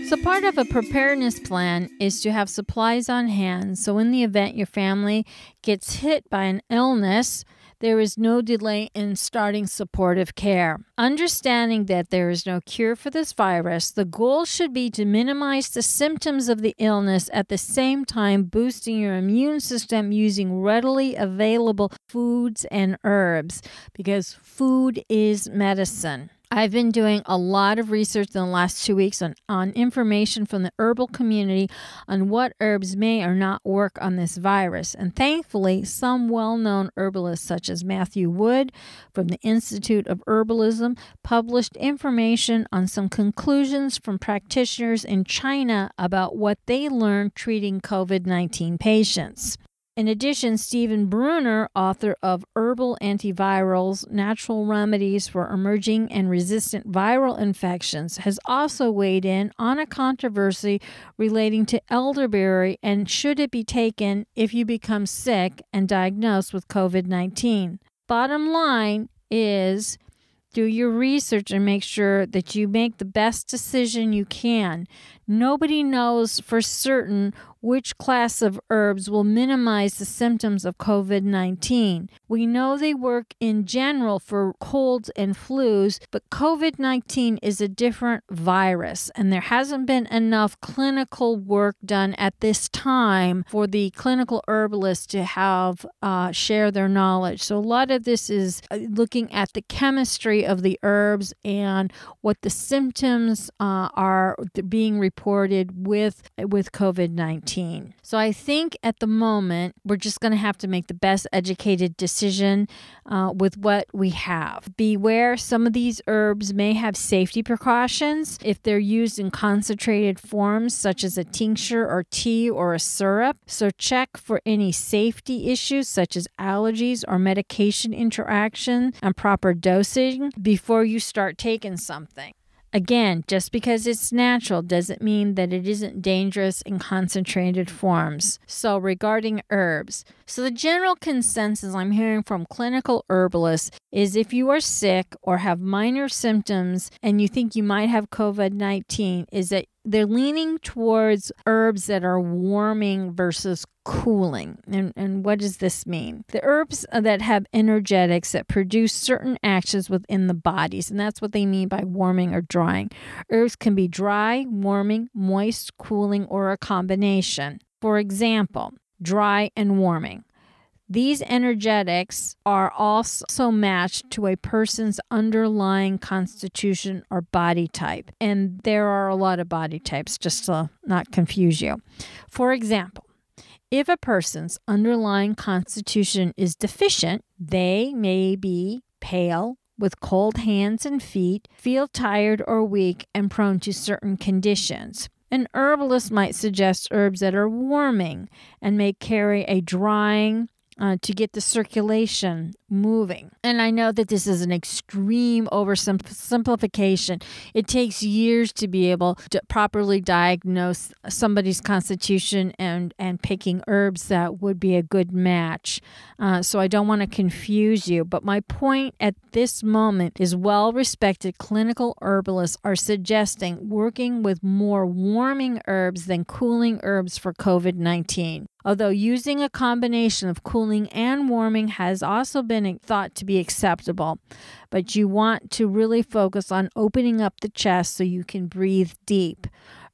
So, part of a preparedness plan is to have supplies on hand. So, in the event your family gets hit by an illness, there is no delay in starting supportive care. Understanding that there is no cure for this virus, the goal should be to minimize the symptoms of the illness at the same time boosting your immune system using readily available foods and herbs because food is medicine. I've been doing a lot of research in the last two weeks on, on information from the herbal community on what herbs may or not work on this virus. And thankfully, some well known herbalists, such as Matthew Wood from the Institute of Herbalism, published information on some conclusions from practitioners in China about what they learned treating COVID 19 patients. In addition, Stephen Brunner, author of Herbal Antivirals Natural Remedies for Emerging and Resistant Viral Infections, has also weighed in on a controversy relating to elderberry and should it be taken if you become sick and diagnosed with COVID 19. Bottom line is do your research and make sure that you make the best decision you can. Nobody knows for certain which class of herbs will minimize the symptoms of COVID 19. We know they work in general for colds and flus, but COVID 19 is a different virus, and there hasn't been enough clinical work done at this time for the clinical herbalists to have uh, share their knowledge. So, a lot of this is uh, looking at the chemistry of the herbs and what the symptoms uh, are being reported with, with COVID 19. So I think at the moment, we're just going to have to make the best educated decision uh, with what we have. Beware, some of these herbs may have safety precautions if they're used in concentrated forms, such as a tincture or tea or a syrup. So check for any safety issues, such as allergies or medication interaction and proper dosing before you start taking something. Again, just because it's natural doesn't mean that it isn't dangerous in concentrated forms. So, regarding herbs, so the general consensus I'm hearing from clinical herbalists is if you are sick or have minor symptoms and you think you might have COVID 19, is that they're leaning towards herbs that are warming versus cooling. And, and what does this mean? The herbs that have energetics that produce certain actions within the bodies, and that's what they mean by warming or drying. Herbs can be dry, warming, moist, cooling, or a combination. For example, dry and warming. These energetics are also matched to a person's underlying constitution or body type. And there are a lot of body types, just to not confuse you. For example, if a person's underlying constitution is deficient, they may be pale, with cold hands and feet, feel tired or weak, and prone to certain conditions. An herbalist might suggest herbs that are warming and may carry a drying, uh, to get the circulation moving. And I know that this is an extreme oversimplification. It takes years to be able to properly diagnose somebody's constitution and, and picking herbs that would be a good match. Uh, so I don't want to confuse you. But my point at this moment is well respected clinical herbalists are suggesting working with more warming herbs than cooling herbs for COVID 19 although using a combination of cooling and warming has also been thought to be acceptable. But you want to really focus on opening up the chest so you can breathe deep.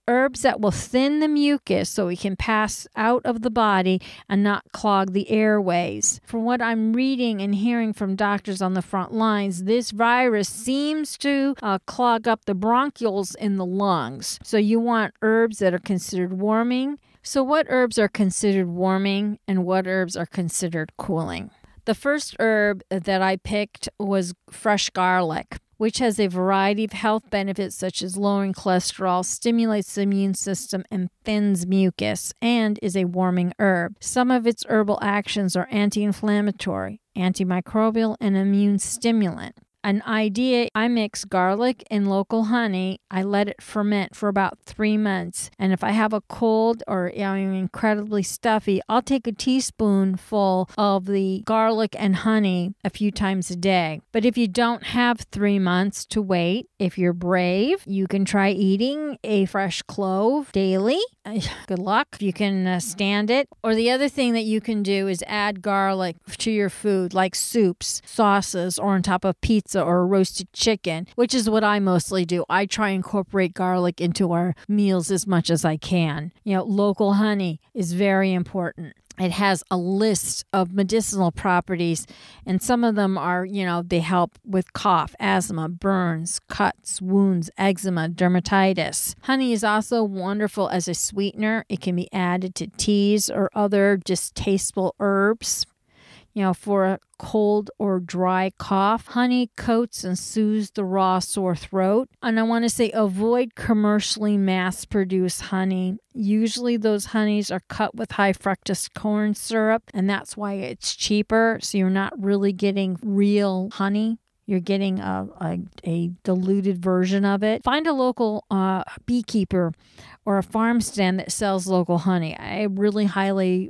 Herbs that will thin the mucus so it can pass out of the body and not clog the airways. From what I'm reading and hearing from doctors on the front lines, this virus seems to uh, clog up the bronchioles in the lungs. So you want herbs that are considered warming so, what herbs are considered warming and what herbs are considered cooling? The first herb that I picked was fresh garlic, which has a variety of health benefits such as lowering cholesterol, stimulates the immune system, and thins mucus, and is a warming herb. Some of its herbal actions are anti inflammatory, antimicrobial, and immune stimulant. An idea I mix garlic and local honey. I let it ferment for about three months. And if I have a cold or I'm incredibly stuffy, I'll take a teaspoonful of the garlic and honey a few times a day. But if you don't have three months to wait, if you're brave, you can try eating a fresh clove daily. [LAUGHS] Good luck if you can uh, stand it. Or the other thing that you can do is add garlic to your food, like soups, sauces, or on top of pizza or roasted chicken, which is what I mostly do. I try incorporate garlic into our meals as much as I can. You know, local honey is very important it has a list of medicinal properties and some of them are you know they help with cough asthma burns cuts wounds eczema dermatitis. Honey is also wonderful as a sweetener. It can be added to teas or other just tasteful herbs you know, for a cold or dry cough. Honey coats and soothes the raw sore throat. And I want to say avoid commercially mass produced honey. Usually those honeys are cut with high fructose corn syrup, and that's why it's cheaper. So you're not really getting real honey. You're getting a, a, a diluted version of it. Find a local uh, beekeeper or a farm stand that sells local honey. I really highly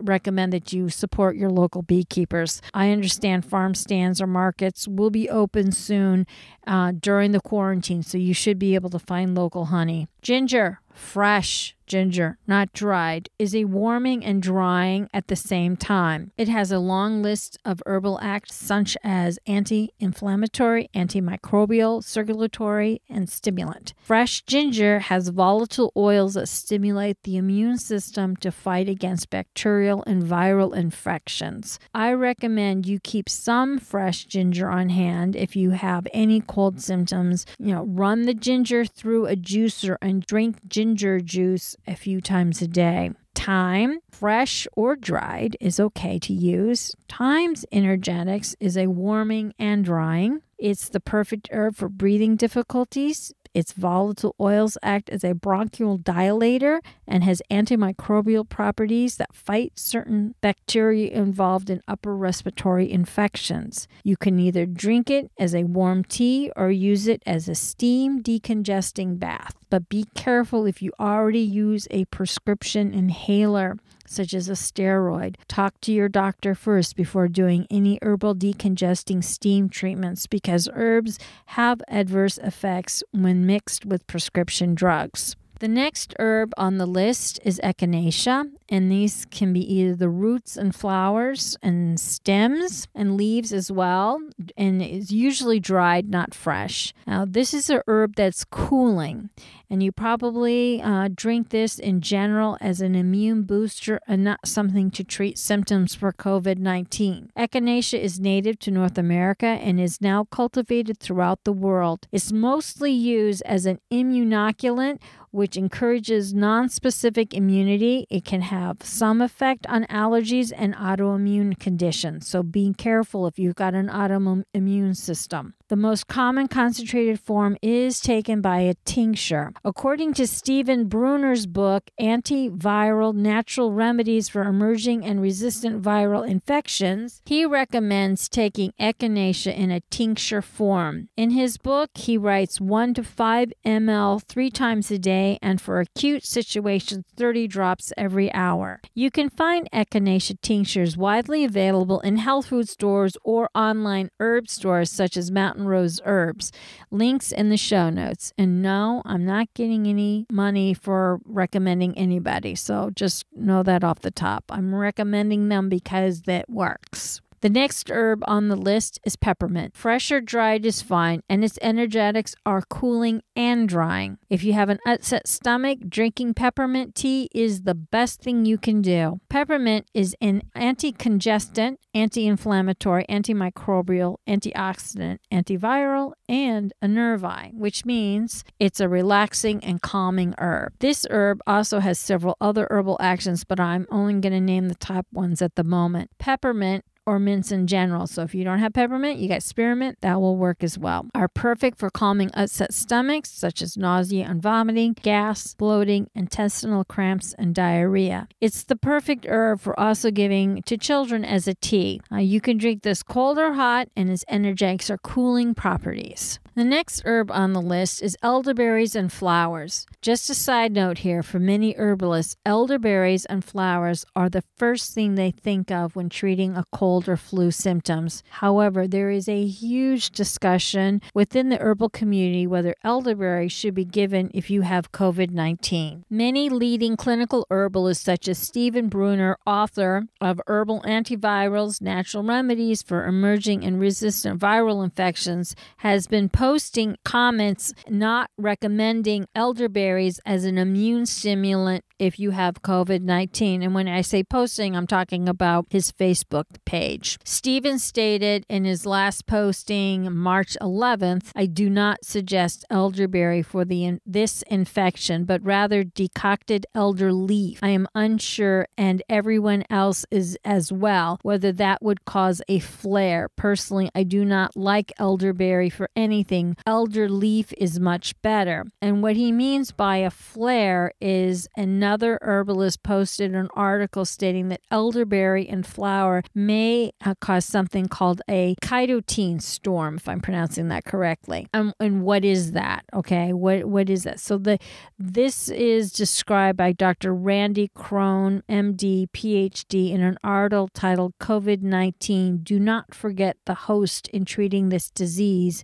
recommend that you support your local beekeepers. I understand farm stands or markets will be open soon uh, during the quarantine, so you should be able to find local honey. Ginger, fresh ginger, not dried, is a warming and drying at the same time. It has a long list of herbal acts such as anti inflammatory, antimicrobial, circulatory, and stimulant. Fresh ginger has volatile oils that stimulate the immune system to fight against bacterial and viral infections. I recommend you keep some fresh ginger on hand if you have any cold symptoms. You know, run the ginger through a juicer and drink ginger juice a few times a day. Thyme, fresh or dried, is okay to use. Thyme's energetics is a warming and drying. It's the perfect herb for breathing difficulties, its volatile oils act as a bronchial dilator and has antimicrobial properties that fight certain bacteria involved in upper respiratory infections. You can either drink it as a warm tea or use it as a steam decongesting bath. But be careful if you already use a prescription inhaler such as a steroid. Talk to your doctor first before doing any herbal decongesting steam treatments because herbs have adverse effects when mixed with prescription drugs. The next herb on the list is echinacea, and these can be either the roots and flowers and stems and leaves as well, and is usually dried, not fresh. Now, this is a herb that's cooling, and you probably uh, drink this in general as an immune booster and not something to treat symptoms for COVID 19. Echinacea is native to North America and is now cultivated throughout the world. It's mostly used as an immunoculant which encourages non-specific immunity. It can have some effect on allergies and autoimmune conditions. So be careful if you've got an autoimmune system. The most common concentrated form is taken by a tincture. According to Stephen Bruner's book, Antiviral Natural Remedies for Emerging and Resistant Viral Infections, he recommends taking echinacea in a tincture form. In his book, he writes 1 to 5 ml three times a day, and for acute situations, 30 drops every hour. You can find echinacea tinctures widely available in health food stores or online herb stores such as Mountain Rose Herbs. Links in the show notes. And no, I'm not getting any money for recommending anybody. So just know that off the top. I'm recommending them because that works. The next herb on the list is peppermint. Fresh or dried is fine, and its energetics are cooling and drying. If you have an upset stomach, drinking peppermint tea is the best thing you can do. Peppermint is an anti-congestant, anti-inflammatory, antimicrobial, antioxidant, antiviral, and a nervine, which means it's a relaxing and calming herb. This herb also has several other herbal actions, but I'm only going to name the top ones at the moment. Peppermint or mints in general. So if you don't have peppermint, you got spearmint, that will work as well. Are perfect for calming upset stomachs, such as nausea and vomiting, gas, bloating, intestinal cramps, and diarrhea. It's the perfect herb for also giving to children as a tea. Uh, you can drink this cold or hot, and its energetics or cooling properties. The next herb on the list is elderberries and flowers. Just a side note here for many herbalists, elderberries and flowers are the first thing they think of when treating a cold or flu symptoms. However, there is a huge discussion within the herbal community whether elderberry should be given if you have COVID 19. Many leading clinical herbalists, such as Stephen Brunner, author of Herbal Antivirals Natural Remedies for Emerging and Resistant Viral Infections, has been posting comments not recommending elderberries as an immune stimulant if you have COVID 19. And when I say posting, I'm talking about his Facebook page. Stephen stated in his last posting, March 11th, I do not suggest elderberry for the this infection, but rather decocted elder leaf. I am unsure, and everyone else is as well, whether that would cause a flare. Personally, I do not like elderberry for anything. Elder leaf is much better. And what he means by a flare is another herbalist posted an article stating that elderberry and flower may cause something called a cytokine storm, if I'm pronouncing that correctly. Um, and what is that? Okay, what what is that? So the this is described by Dr. Randy Cron, MD, PhD, in an article titled "COVID 19: Do not forget the host in treating this disease."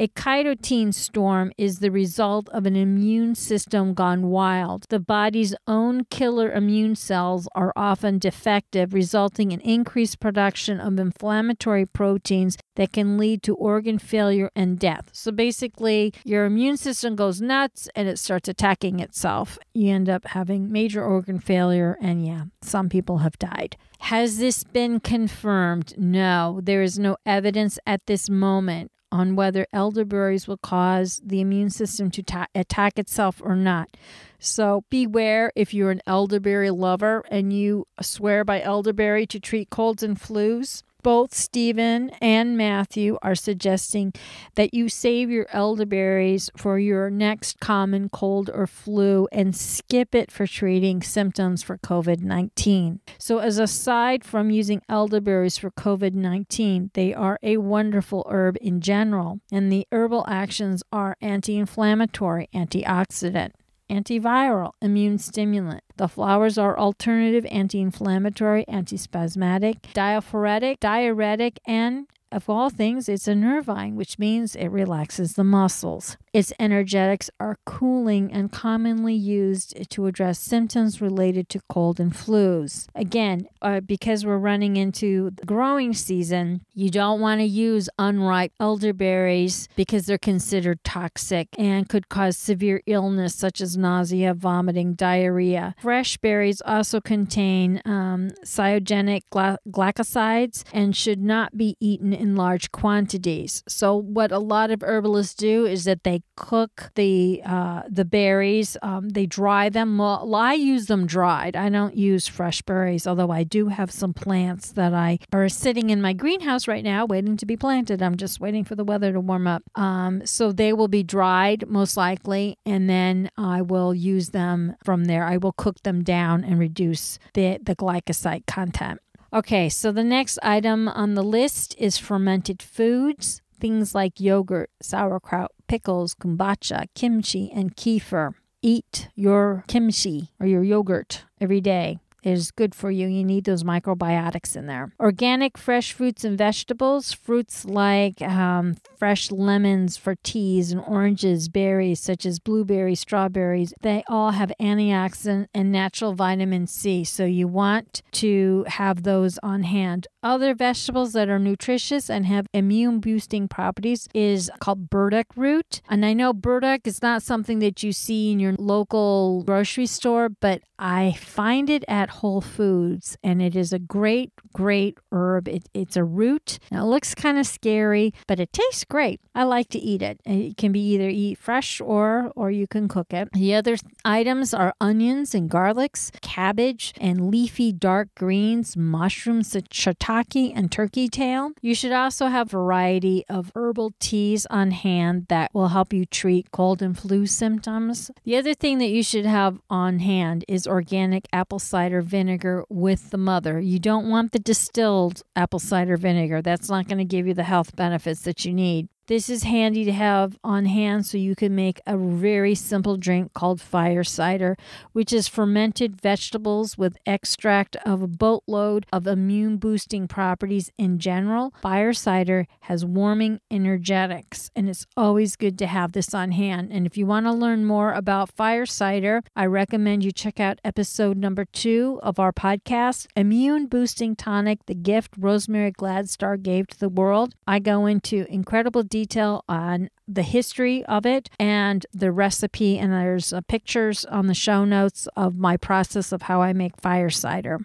A cytokine storm is the result of an immune system gone wild. The body's own killer immune cells are often defective, resulting in increased production of inflammatory proteins that can lead to organ failure and death. So basically, your immune system goes nuts and it starts attacking itself. You end up having major organ failure, and yeah, some people have died. Has this been confirmed? No, there is no evidence at this moment on whether elderberries will cause the immune system to ta- attack itself or not. So beware if you're an elderberry lover and you swear by elderberry to treat colds and flus both Stephen and Matthew are suggesting that you save your elderberries for your next common cold or flu and skip it for treating symptoms for COVID 19. So, as aside from using elderberries for COVID 19, they are a wonderful herb in general, and the herbal actions are anti inflammatory, antioxidant antiviral, immune stimulant. The flowers are alternative anti inflammatory, antispasmodic, diaphoretic, diuretic, and of all things, it's a nervine, which means it relaxes the muscles. Its energetics are cooling and commonly used to address symptoms related to cold and flus. Again, uh, because we're running into the growing season, you don't want to use unripe elderberries because they're considered toxic and could cause severe illness such as nausea, vomiting, diarrhea. Fresh berries also contain um, cyanogenic gla- glycosides and should not be eaten in large quantities. So, what a lot of herbalists do is that they cook the uh, the berries. Um, they dry them. Well, I use them dried. I don't use fresh berries, although I do have some plants that I are sitting in my greenhouse right now, waiting to be planted. I'm just waiting for the weather to warm up. Um, so they will be dried most likely, and then I will use them from there. I will cook them down and reduce the the glycoside content. Okay, so the next item on the list is fermented foods, things like yogurt, sauerkraut, pickles, kombucha, kimchi, and kefir. Eat your kimchi or your yogurt every day is good for you. You need those microbiotics in there. Organic fresh fruits and vegetables, fruits like um, fresh lemons for teas and oranges, berries such as blueberries, strawberries, they all have antioxidant and natural vitamin C. So you want to have those on hand. Other vegetables that are nutritious and have immune boosting properties is called burdock root. And I know burdock is not something that you see in your local grocery store, but I find it at Whole Foods, and it is a great, great herb. It, it's a root. Now, it looks kind of scary, but it tastes great. I like to eat it. It can be either eat fresh or or you can cook it. The other items are onions and garlics, cabbage and leafy dark greens, mushrooms, shiitake, and turkey tail. You should also have variety of herbal teas on hand that will help you treat cold and flu symptoms. The other thing that you should have on hand is organic apple cider vinegar with the mother. You don't want the distilled apple cider vinegar. That's not going to give you the health benefits that you need. This is handy to have on hand so you can make a very simple drink called fire cider, which is fermented vegetables with extract of a boatload of immune boosting properties in general. Fire cider has warming energetics, and it's always good to have this on hand. And if you want to learn more about fire cider, I recommend you check out episode number two of our podcast, Immune Boosting Tonic The Gift Rosemary Gladstar Gave to the World. I go into incredible detail detail on the history of it and the recipe. And there's uh, pictures on the show notes of my process of how I make fire cider.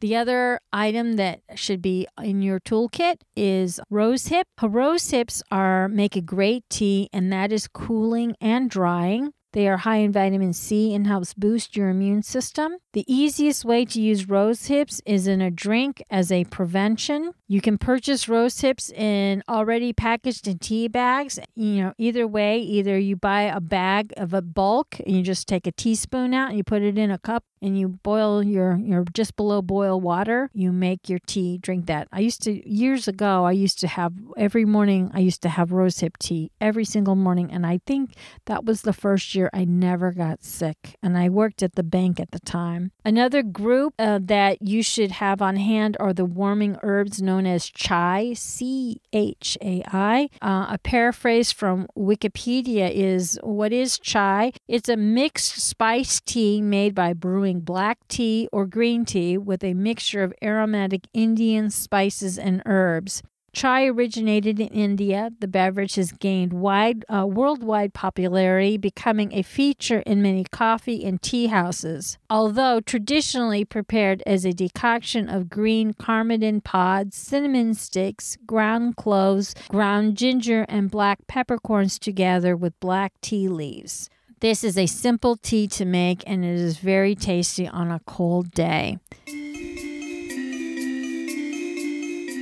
The other item that should be in your toolkit is rose hip. Rose hips are make a great tea and that is cooling and drying. They are high in vitamin C and helps boost your immune system. The easiest way to use rose hips is in a drink as a prevention. You can purchase rose hips in already packaged in tea bags. You know, either way, either you buy a bag of a bulk and you just take a teaspoon out and you put it in a cup and you boil your your just below boil water. You make your tea, drink that. I used to years ago. I used to have every morning. I used to have rose hip tea every single morning, and I think that was the first year I never got sick. And I worked at the bank at the time. Another group uh, that you should have on hand are the warming herbs known as chai, C H A I. Uh, a paraphrase from Wikipedia is What is chai? It's a mixed spice tea made by brewing black tea or green tea with a mixture of aromatic Indian spices and herbs. Chai originated in India. The beverage has gained wide uh, worldwide popularity, becoming a feature in many coffee and tea houses. Although traditionally prepared as a decoction of green cardamom pods, cinnamon sticks, ground cloves, ground ginger, and black peppercorns together with black tea leaves. This is a simple tea to make and it is very tasty on a cold day.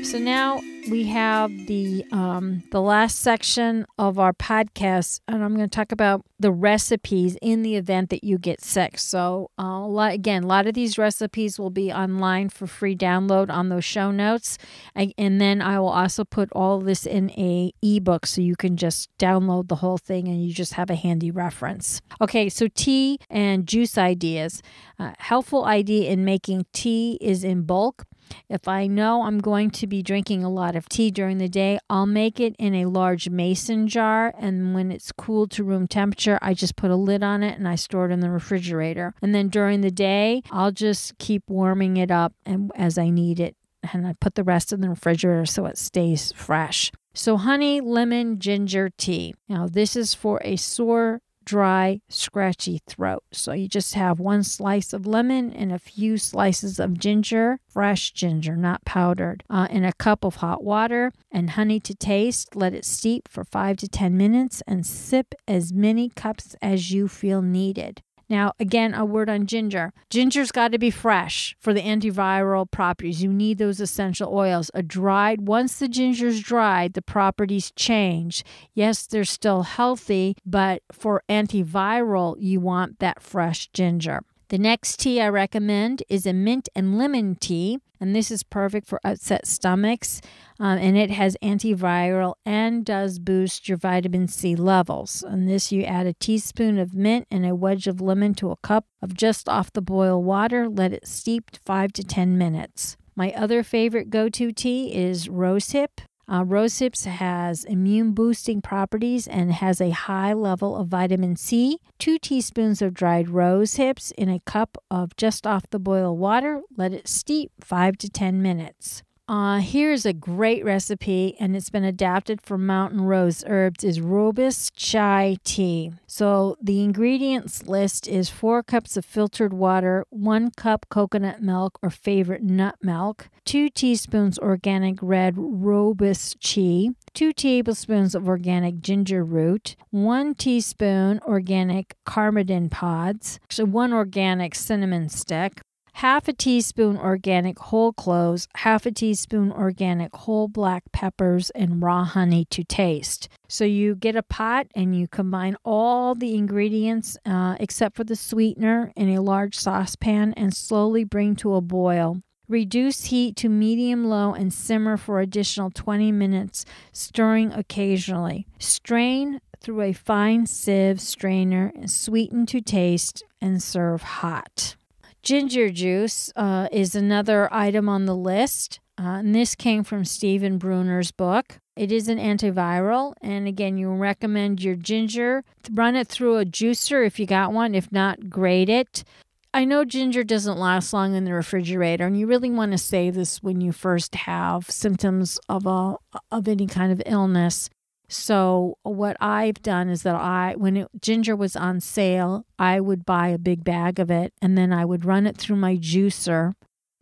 So now we have the um, the last section of our podcast, and I'm going to talk about the recipes in the event that you get sick. So, uh, a lot, again, a lot of these recipes will be online for free download on those show notes, I, and then I will also put all this in a ebook so you can just download the whole thing and you just have a handy reference. Okay, so tea and juice ideas. Uh, helpful idea in making tea is in bulk if I know I'm going to be drinking a lot of tea during the day, I'll make it in a large mason jar. And when it's cooled to room temperature, I just put a lid on it and I store it in the refrigerator. And then during the day, I'll just keep warming it up and as I need it. And I put the rest in the refrigerator so it stays fresh. So, honey, lemon, ginger tea. Now, this is for a sore dry, scratchy throat. So you just have one slice of lemon and a few slices of ginger, fresh ginger, not powdered, uh, in a cup of hot water and honey to taste. Let it steep for five to 10 minutes and sip as many cups as you feel needed. Now, again, a word on ginger. Ginger's got to be fresh for the antiviral properties. You need those essential oils. A dried, once the ginger's dried, the properties change. Yes, they're still healthy, but for antiviral, you want that fresh ginger. The next tea I recommend is a mint and lemon tea, and this is perfect for upset stomachs. Um, and it has antiviral and does boost your vitamin C levels. And this, you add a teaspoon of mint and a wedge of lemon to a cup of just off the boil water. Let it steep five to 10 minutes. My other favorite go to tea is rosehip. Uh, rose hips has immune boosting properties and has a high level of vitamin C. Two teaspoons of dried rose hips in a cup of just off the boil water. Let it steep five to 10 minutes. Uh, here's a great recipe, and it's been adapted from Mountain Rose Herbs. is Rooibos Chai Tea. So the ingredients list is four cups of filtered water, one cup coconut milk or favorite nut milk, two teaspoons organic red Rooibos Tea, two tablespoons of organic ginger root, one teaspoon organic cardamom pods, so one organic cinnamon stick, half a teaspoon organic whole cloves, half a teaspoon organic whole black peppers, and raw honey to taste. So you get a pot and you combine all the ingredients uh, except for the sweetener in a large saucepan and slowly bring to a boil. Reduce heat to medium low and simmer for additional 20 minutes, stirring occasionally. Strain through a fine sieve strainer, and sweeten to taste, and serve hot. Ginger juice uh, is another item on the list. Uh, and this came from Stephen Bruner's book. It is an antiviral, and again, you recommend your ginger. Run it through a juicer if you got one. If not, grate it. I know ginger doesn't last long in the refrigerator, and you really want to save this when you first have symptoms of a of any kind of illness. So what I've done is that I, when it, ginger was on sale, I would buy a big bag of it, and then I would run it through my juicer,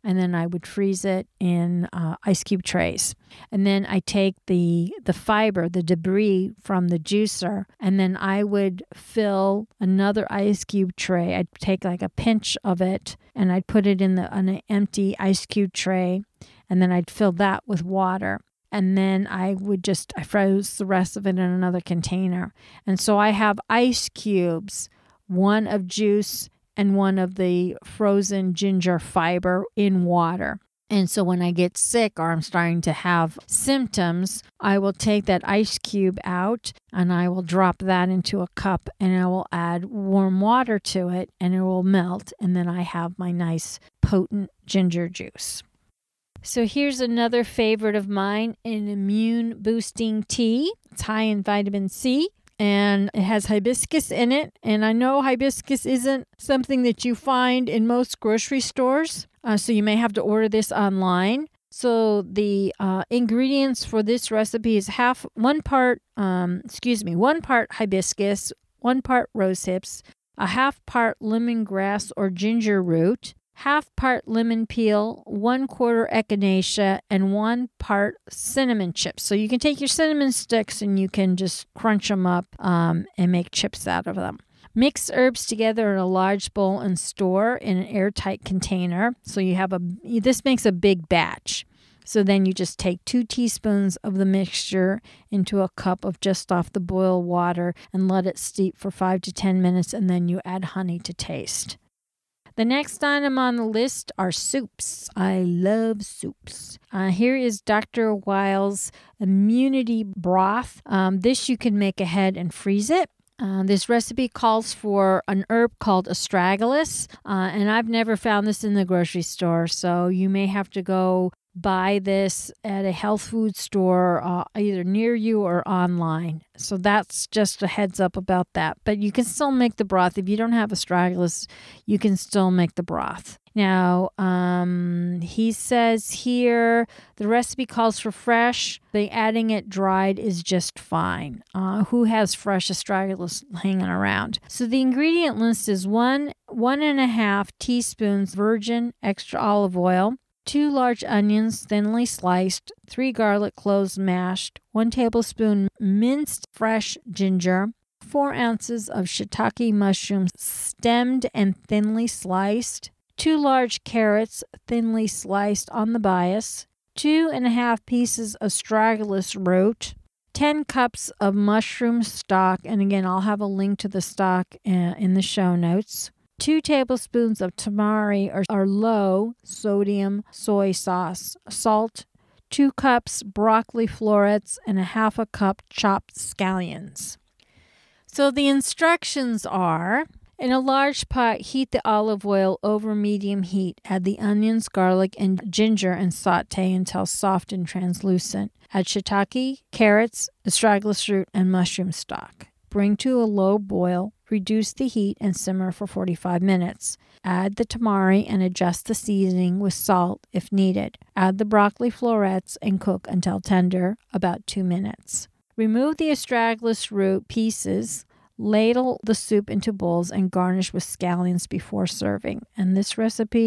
and then I would freeze it in uh, ice cube trays. And then I take the the fiber, the debris from the juicer, and then I would fill another ice cube tray. I'd take like a pinch of it, and I'd put it in the an empty ice cube tray, and then I'd fill that with water and then I would just I froze the rest of it in another container. And so I have ice cubes, one of juice and one of the frozen ginger fiber in water. And so when I get sick or I'm starting to have symptoms, I will take that ice cube out and I will drop that into a cup and I will add warm water to it and it will melt. And then I have my nice potent ginger juice. So here's another favorite of mine an immune boosting tea. It's high in vitamin C and it has hibiscus in it. And I know hibiscus isn't something that you find in most grocery stores, uh, so you may have to order this online. So the uh, ingredients for this recipe is half one part, um, excuse me, one part hibiscus, one part rose hips, a half part lemongrass or ginger root, half part lemon peel, one quarter echinacea, and one part cinnamon chips. So you can take your cinnamon sticks and you can just crunch them up um, and make chips out of them. Mix herbs together in a large bowl and store in an airtight container. So you have a this makes a big batch. So then you just take two teaspoons of the mixture into a cup of just off the boil water and let it steep for five to 10 minutes, and then you add honey to taste. The next item on the list are soups. I love soups. Uh, here is Dr. Weil's immunity broth. Um, this you can make ahead and freeze it. Uh, this recipe calls for an herb called astragalus, uh, and I've never found this in the grocery store, so you may have to go buy this at a health food store uh, either near you or online. So that's just a heads up about that. But you can still make the broth. If you don't have astragalus, you can still make the broth. Now, um, he says here the recipe calls for fresh. The adding it dried is just fine. Uh, who has fresh astragalus hanging around? So the ingredient list is one one and a half teaspoons virgin extra olive oil, 2 large onions thinly sliced, 3 garlic cloves mashed, 1 tablespoon minced fresh ginger, 4 ounces of shiitake mushrooms stemmed and thinly sliced, 2 large carrots thinly sliced on the bias, two and a half pieces of astragalus root, 10 cups of mushroom stock, and again, I'll have a link to the stock uh, in the show notes, two tablespoons of tamari or, or low sodium soy sauce, salt, two cups broccoli florets, and a half a cup chopped scallions. So the instructions are in a large pot, heat the olive oil over medium heat. Add the onions, garlic, and ginger and saute until soft and translucent. Add shiitake, carrots, astragalus root, and mushroom stock. Bring to a low boil reduce the heat, and simmer for 45 minutes. Add the tamari and adjust the seasoning with salt if needed. Add the broccoli florets and cook until tender, about two minutes. Remove the astragalus root pieces, ladle the soup into bowls, and garnish with scallions before serving. And this recipe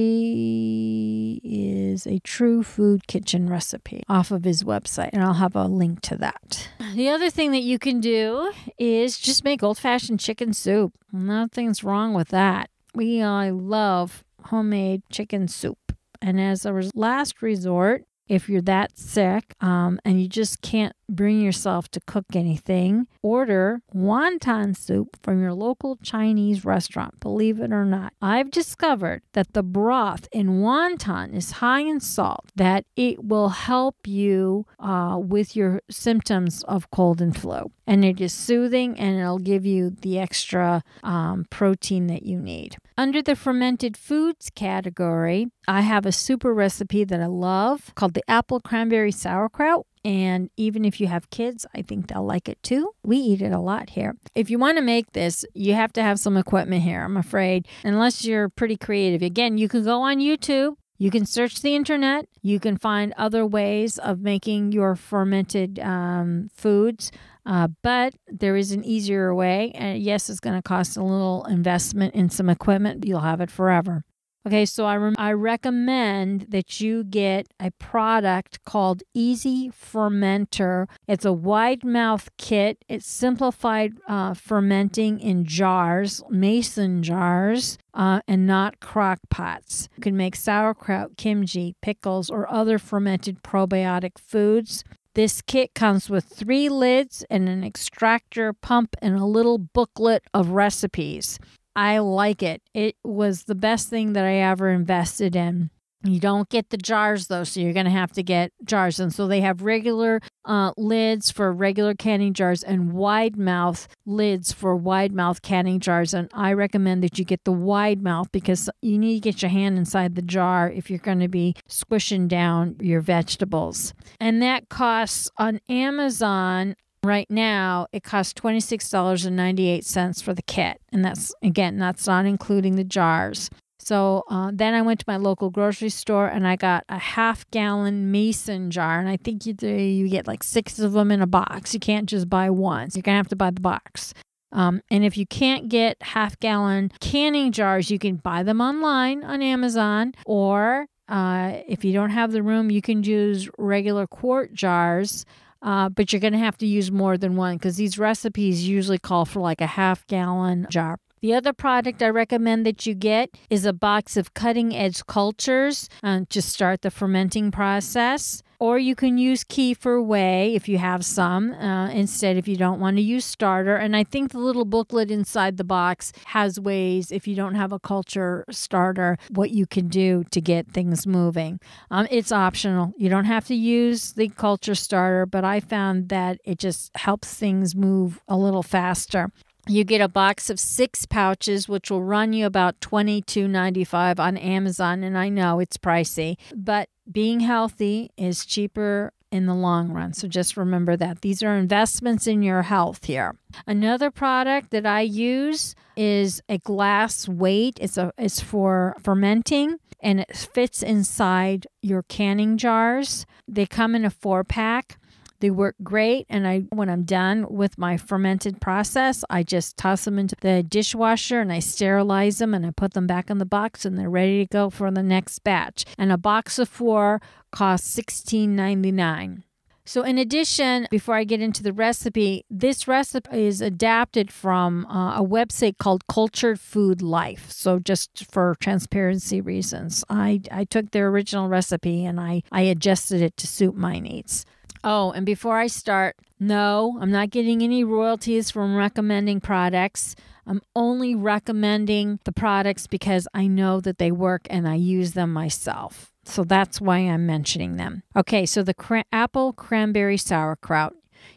is a true food kitchen recipe off of his website, and I'll have a link to that. The other thing that you can do is just make old fashioned chicken soup. Nothing's wrong with that. We I love homemade chicken soup. And as a last resort, if you're that sick um, and you just can't bring yourself to cook anything, order wonton soup from your local Chinese restaurant. Believe it or not, I've discovered that the broth in wonton is high in salt, that it will help you uh, with your symptoms of cold and flu. And it is soothing and it'll give you the extra um, protein that you need. Under the fermented foods category, I have a super recipe that I love called the apple cranberry sauerkraut. And even if you have kids, I think they'll like it too. We eat it a lot here. If you want to make this, you have to have some equipment here, I'm afraid, unless you're pretty creative. Again, you can go on YouTube. You can search the internet. You can find other ways of making your fermented um, foods. Uh, but there is an easier way. And yes, it's going to cost a little investment in some equipment. You'll have it forever. Okay, so I, I recommend that you get a product called Easy Fermenter. It's a wide mouth kit. It's simplified uh, fermenting in jars, mason jars, uh, and not crock pots. You can make sauerkraut, kimchi, pickles, or other fermented probiotic foods. This kit comes with three lids and an extractor pump and a little booklet of recipes. I like it. It was the best thing that I ever invested in. You don't get the jars though, so you're going to have to get jars. And so they have regular uh, lids for regular canning jars and wide mouth lids for wide mouth canning jars. And I recommend that you get the wide mouth because you need to get your hand inside the jar if you're going to be squishing down your vegetables. And that costs on Amazon Right now, it costs $26.98 for the kit. And that's, again, that's not including the jars. So uh, then I went to my local grocery store and I got a half gallon mason jar. And I think you, do, you get like six of them in a box. You can't just buy one. So you're going to have to buy the box. Um, and if you can't get half gallon canning jars, you can buy them online on Amazon. Or uh, if you don't have the room, you can use regular quart jars uh, but you're going to have to use more than one because these recipes usually call for like a half gallon jar. The other product I recommend that you get is a box of cutting edge cultures uh, to start the fermenting process. Or you can use kefir whey if you have some uh, instead if you don't want to use starter. And I think the little booklet inside the box has ways, if you don't have a culture starter, what you can do to get things moving. Um, it's optional. You don't have to use the culture starter, but I found that it just helps things move a little faster. You get a box of six pouches, which will run you about $22.95 on Amazon. And I know it's pricey, but being healthy is cheaper in the long run. So just remember that. These are investments in your health here. Another product that I use is a glass weight. It's a it's for fermenting and it fits inside your canning jars. They come in a 4-pack. They work great. And I, when I'm done with my fermented process, I just toss them into the dishwasher and I sterilize them and I put them back in the box and they're ready to go for the next batch. And a box of four costs $16.99. So, in addition, before I get into the recipe, this recipe is adapted from uh, a website called Cultured Food Life. So, just for transparency reasons, I, I took their original recipe and I, I adjusted it to suit my needs. Oh, and before I start, no, I'm not getting any royalties from recommending products. I'm only recommending the products because I know that they work and I use them myself. So that's why I'm mentioning them. Okay, so the cra- apple cranberry sauerkraut.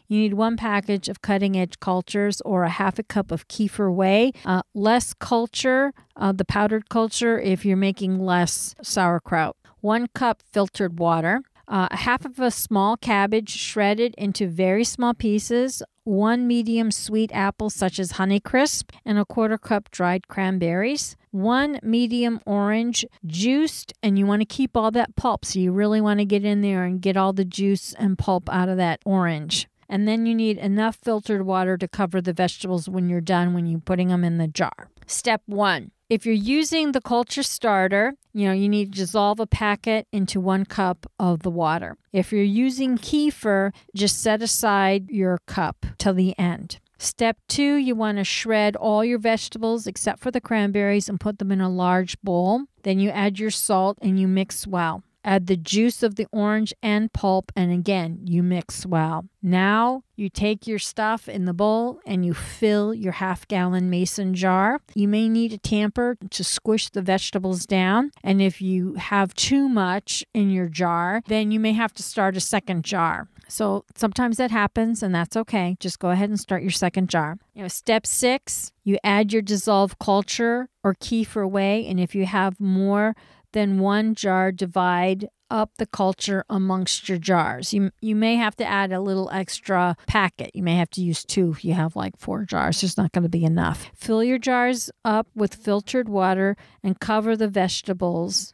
You need one package of cutting edge cultures or a half a cup of kefir whey. Uh, less culture, uh, the powdered culture, if you're making less sauerkraut. One cup filtered water, uh, half of a small cabbage shredded into very small pieces, one medium sweet apple, such as Honeycrisp, and a quarter cup dried cranberries, one medium orange juiced, and you want to keep all that pulp. So you really want to get in there and get all the juice and pulp out of that orange. And then you need enough filtered water to cover the vegetables when you're done when you're putting them in the jar. Step one if you're using the culture starter, you know, you need to dissolve a packet into one cup of the water. If you're using kefir, just set aside your cup till the end. Step two, you want to shred all your vegetables except for the cranberries and put them in a large bowl. Then you add your salt and you mix well. Add the juice of the orange and pulp, and again, you mix well. Now you take your stuff in the bowl and you fill your half gallon mason jar. You may need a tamper to squish the vegetables down. And if you have too much in your jar, then you may have to start a second jar. So sometimes that happens, and that's okay. Just go ahead and start your second jar. You know, step six, you add your dissolved culture or kefir whey, and if you have more then one jar divide up the culture amongst your jars. You you may have to add a little extra packet. You may have to use two if you have like four jars. There's not going to be enough. Fill your jars up with filtered water and cover the vegetables.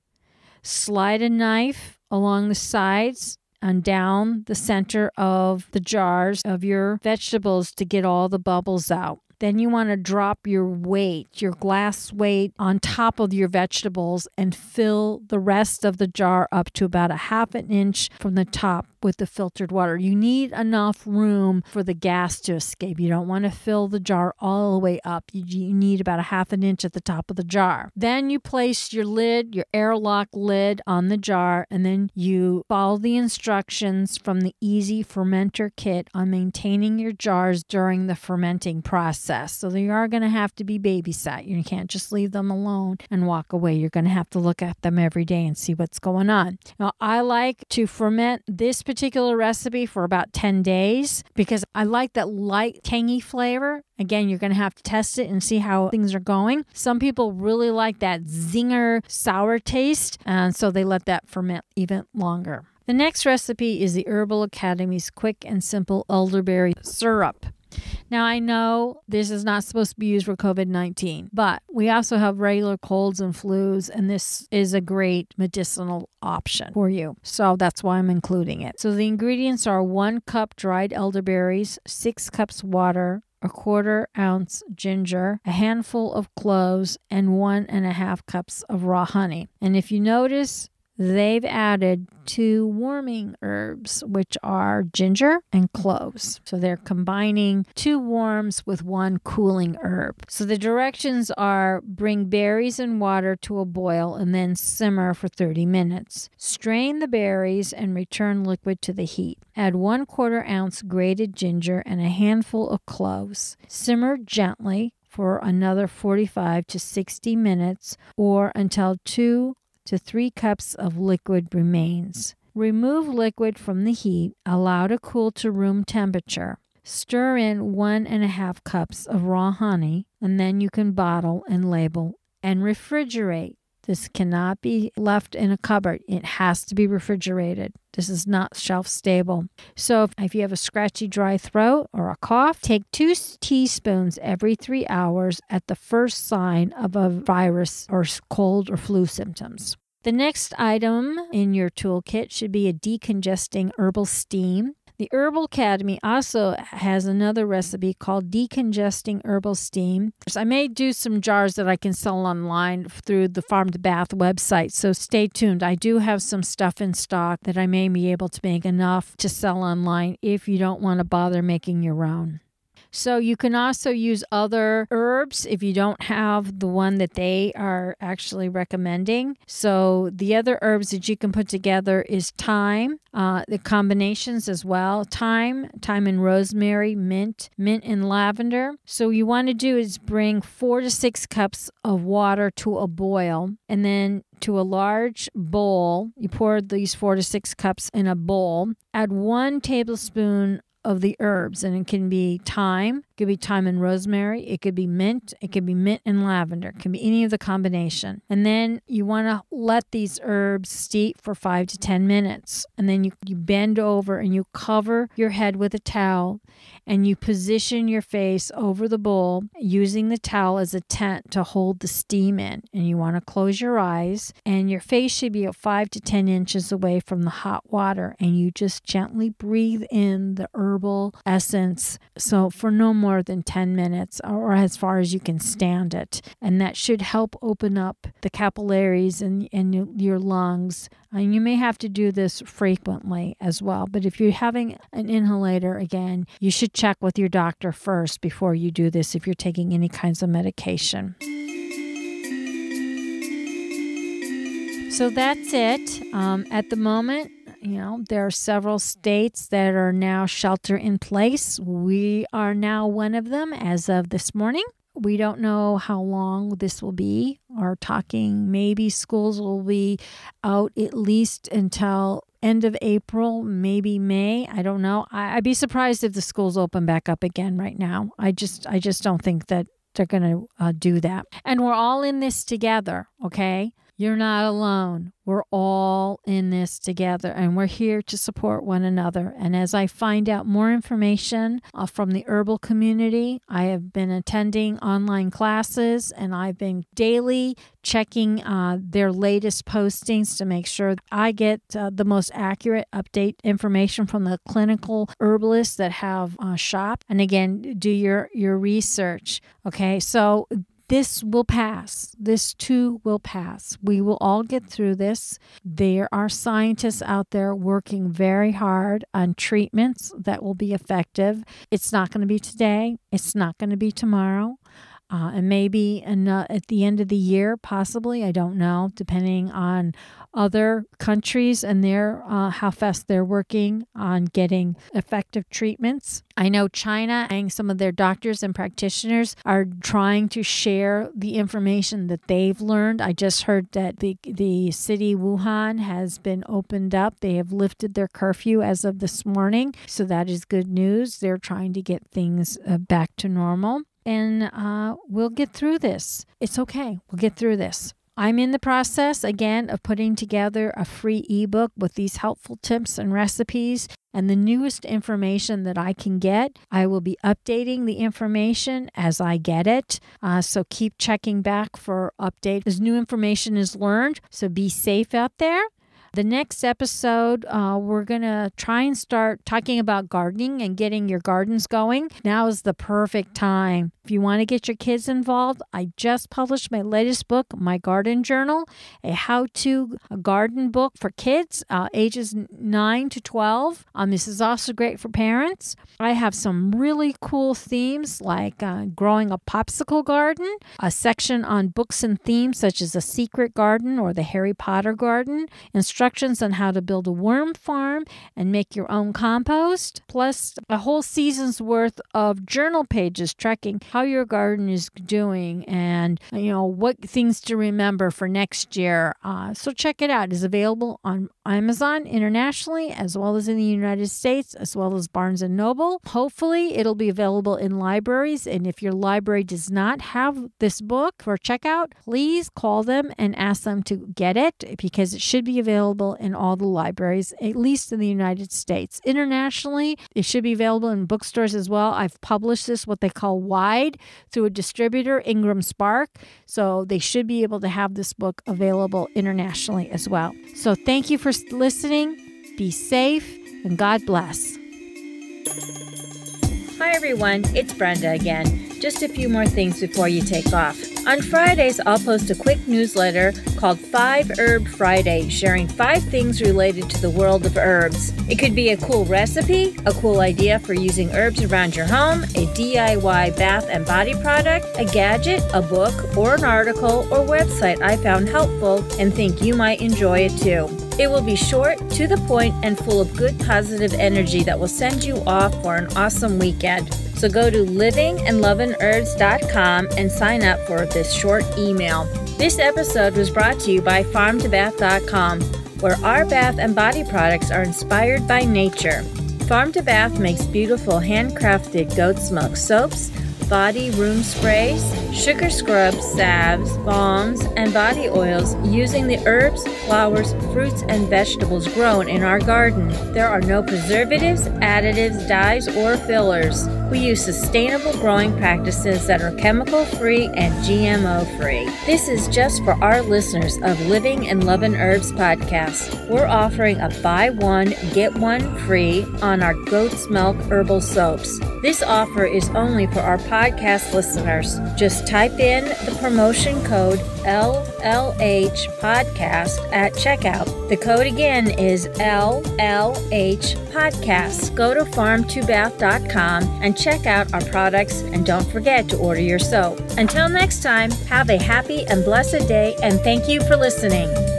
Slide a knife along the sides and down the center of the jars of your vegetables to get all the bubbles out. Then you want to drop your weight, your glass weight, on top of your vegetables and fill the rest of the jar up to about a half an inch from the top with the filtered water. You need enough room for the gas to escape. You don't want to fill the jar all the way up. You, need about a half an inch at the top of the jar. Then you place your lid, your airlock lid on the jar, and then you follow the instructions from the Easy Fermenter Kit on maintaining your jars during the fermenting process. So they are going to have to be babysat. You can't just leave them alone and walk away. You're going to have to look at them every day and see what's going on. Now, I like to ferment this particular recipe for about 10 days because I like that light, tangy flavor. Again, you're going to have to test it and see how things are going. Some people really like that zinger sour taste, and so they let that ferment even longer. The next recipe is the Herbal Academy's quick and simple elderberry syrup. Now, I know this is not supposed to be used for COVID 19, but we also have regular colds and flus, and this is a great medicinal option for you. So that's why I'm including it. So the ingredients are one cup dried elderberries, six cups water, a quarter ounce ginger, a handful of cloves, and one and a half cups of raw honey. And if you notice, they've added two warming herbs, which are ginger and cloves. So they're combining two warms with one cooling herb. So the directions are bring berries and water to a boil and then simmer for 30 minutes. Strain the berries and return liquid to the heat. Add one quarter ounce grated ginger and a handful of cloves. Simmer gently for another 45 to 60 minutes or until two to 3 cups of liquid remains. Remove liquid from the heat, allow to cool to room temperature. Stir in one and a half cups of raw honey, and then you can bottle and label and refrigerate. This cannot be left in a cupboard. It has to be refrigerated. This is not shelf stable. So, if you have a scratchy, dry throat or a cough, take two teaspoons every three hours at the first sign of a virus or cold or flu symptoms. The next item in your toolkit should be a decongesting herbal steam. The Herbal Academy also has another recipe called decongesting herbal steam. So I may do some jars that I can sell online through the Farm to Bath website, so stay tuned. I do have some stuff in stock that I may be able to make enough to sell online if you don't want to bother making your own. So you can also use other herbs if you don't have the one that they are actually recommending. So the other herbs that you can put together is thyme, uh, the combinations as well thyme, thyme and rosemary, mint, mint and lavender. So you want to do is bring four to six cups of water to a boil and then to a large bowl. You pour these four to six cups in a bowl. Add one tablespoon of the herbs, and it can be thyme, It could be thyme and rosemary. It could be mint. It could be mint and lavender. It can be any of the combination. And then you want to let these herbs steep for five to 10 minutes. And then you, you bend over and you cover your head with a towel and you position your face over the bowl using the towel as a tent to hold the steam in. And you want to close your eyes, and your face should be five to 10 inches away from the hot water. And you just gently breathe in the herbal essence. So, for no more than 10 minutes, or as far as you can stand it. And that should help open up the capillaries in, in your lungs. And you may have to do this frequently as well. But if you're having an inhalator, again, you should check with your doctor first before you do this if you're taking any kinds of medication. So that's it. Um, at the moment, you know, there are several states that are now shelter in place. We are now one of them as of this morning. We don't know how long this will be. Are talking maybe schools will be out at least until end of April, maybe May. I don't know. I, would be surprised if the schools open back up again right now. I just I just don't think that they're going to uh, do that. And we're all in this together, okay? You're not alone. We're all in this together and we're here to support one another. And as I find out more information uh, from the herbal community, I have been attending online classes and I've been daily checking uh, their latest postings to make sure I get uh, the most accurate update information from the clinical herbalists that have uh, shop. And again, do your your research. Okay, so this will pass. This too will pass. We will all get through this. There are scientists out there working very hard on treatments that will be effective. It's not going to be today, it's not going to be tomorrow. Uh, and maybe in, uh, at the end of the year, possibly, I don't know, depending on other countries and their uh, how fast they're working on getting effective treatments. I know China and some of their doctors and practitioners are trying to share the information that they've learned. I just heard that the the city Wuhan has been opened up. They have lifted their curfew as of this morning, so that is good news. They're trying to get things uh, back to normal and uh, we'll get through this. It's okay. We'll get through this. I'm in the process again of putting together a free ebook with these helpful tips and recipes and the newest information that I can get. I will be updating the information as I get it. Uh, so keep checking back for updates as new information is learned. So be safe out there. The next episode, uh, we're going to try and start talking about gardening and getting your gardens going. Now is the perfect time. If you want to get your kids involved, I just published my latest book, My Garden Journal, a how to garden book for kids uh, ages 9 to 12. Um, this is also great for parents. I have some really cool themes like uh, growing a popsicle garden, a section on books and themes such as a secret garden or the Harry Potter garden, instructions instructions on how to build a worm farm and make your own compost, plus a whole season's worth of journal pages tracking how your garden is doing and you know what things to remember for next year. Uh, so check it out. It's available on Amazon internationally as well as in the United States as well as Barnes and Noble. Hopefully, it'll be available in libraries. And if your library does not have this book for checkout, please call them and ask them to get it because it should be available available in all the libraries, at least in the United States. Internationally, it should be available in bookstores as well. I've published this, what they call wide, through a distributor, Ingram Spark. So they should be able to have this book available internationally as well. So thank you for listening. Be safe and God bless. Hi, everyone. It's Brenda again. Just a few more things before you take off. On Fridays, I'll post a quick newsletter called Five Herb Friday, sharing five things related to the world of herbs. It could be a cool recipe, a cool idea for using herbs around your home, a DIY bath and body product, a gadget, a book, or an article or website I found helpful and think you might enjoy it too. It will be short, to the point, and full of good positive energy that will send you off for an awesome weekend. So go to livingandlovinherbs.com and sign up for this short email. This episode was brought to you by farmtobath.com, where our bath and body products are inspired by nature. Farm to Bath makes beautiful handcrafted goat's milk soaps body room sprays, sugar scrubs, salves, balms, and body oils using the herbs, flowers, fruits, and vegetables grown in our garden. There are no preservatives, additives, dyes, or fillers. We use sustainable growing practices that are chemical free and GMO free. This is just for our listeners of Living and Loving Herbs podcast. We're offering a buy one, get one free on our goat's milk herbal soaps. This offer is only for our podcast listeners. Just type in the promotion code LLH podcast at checkout. The code again is LLH podcast. Go to farm2bath.com and check out our products and don't forget to order your soap. Until next time, have a happy and blessed day and thank you for listening.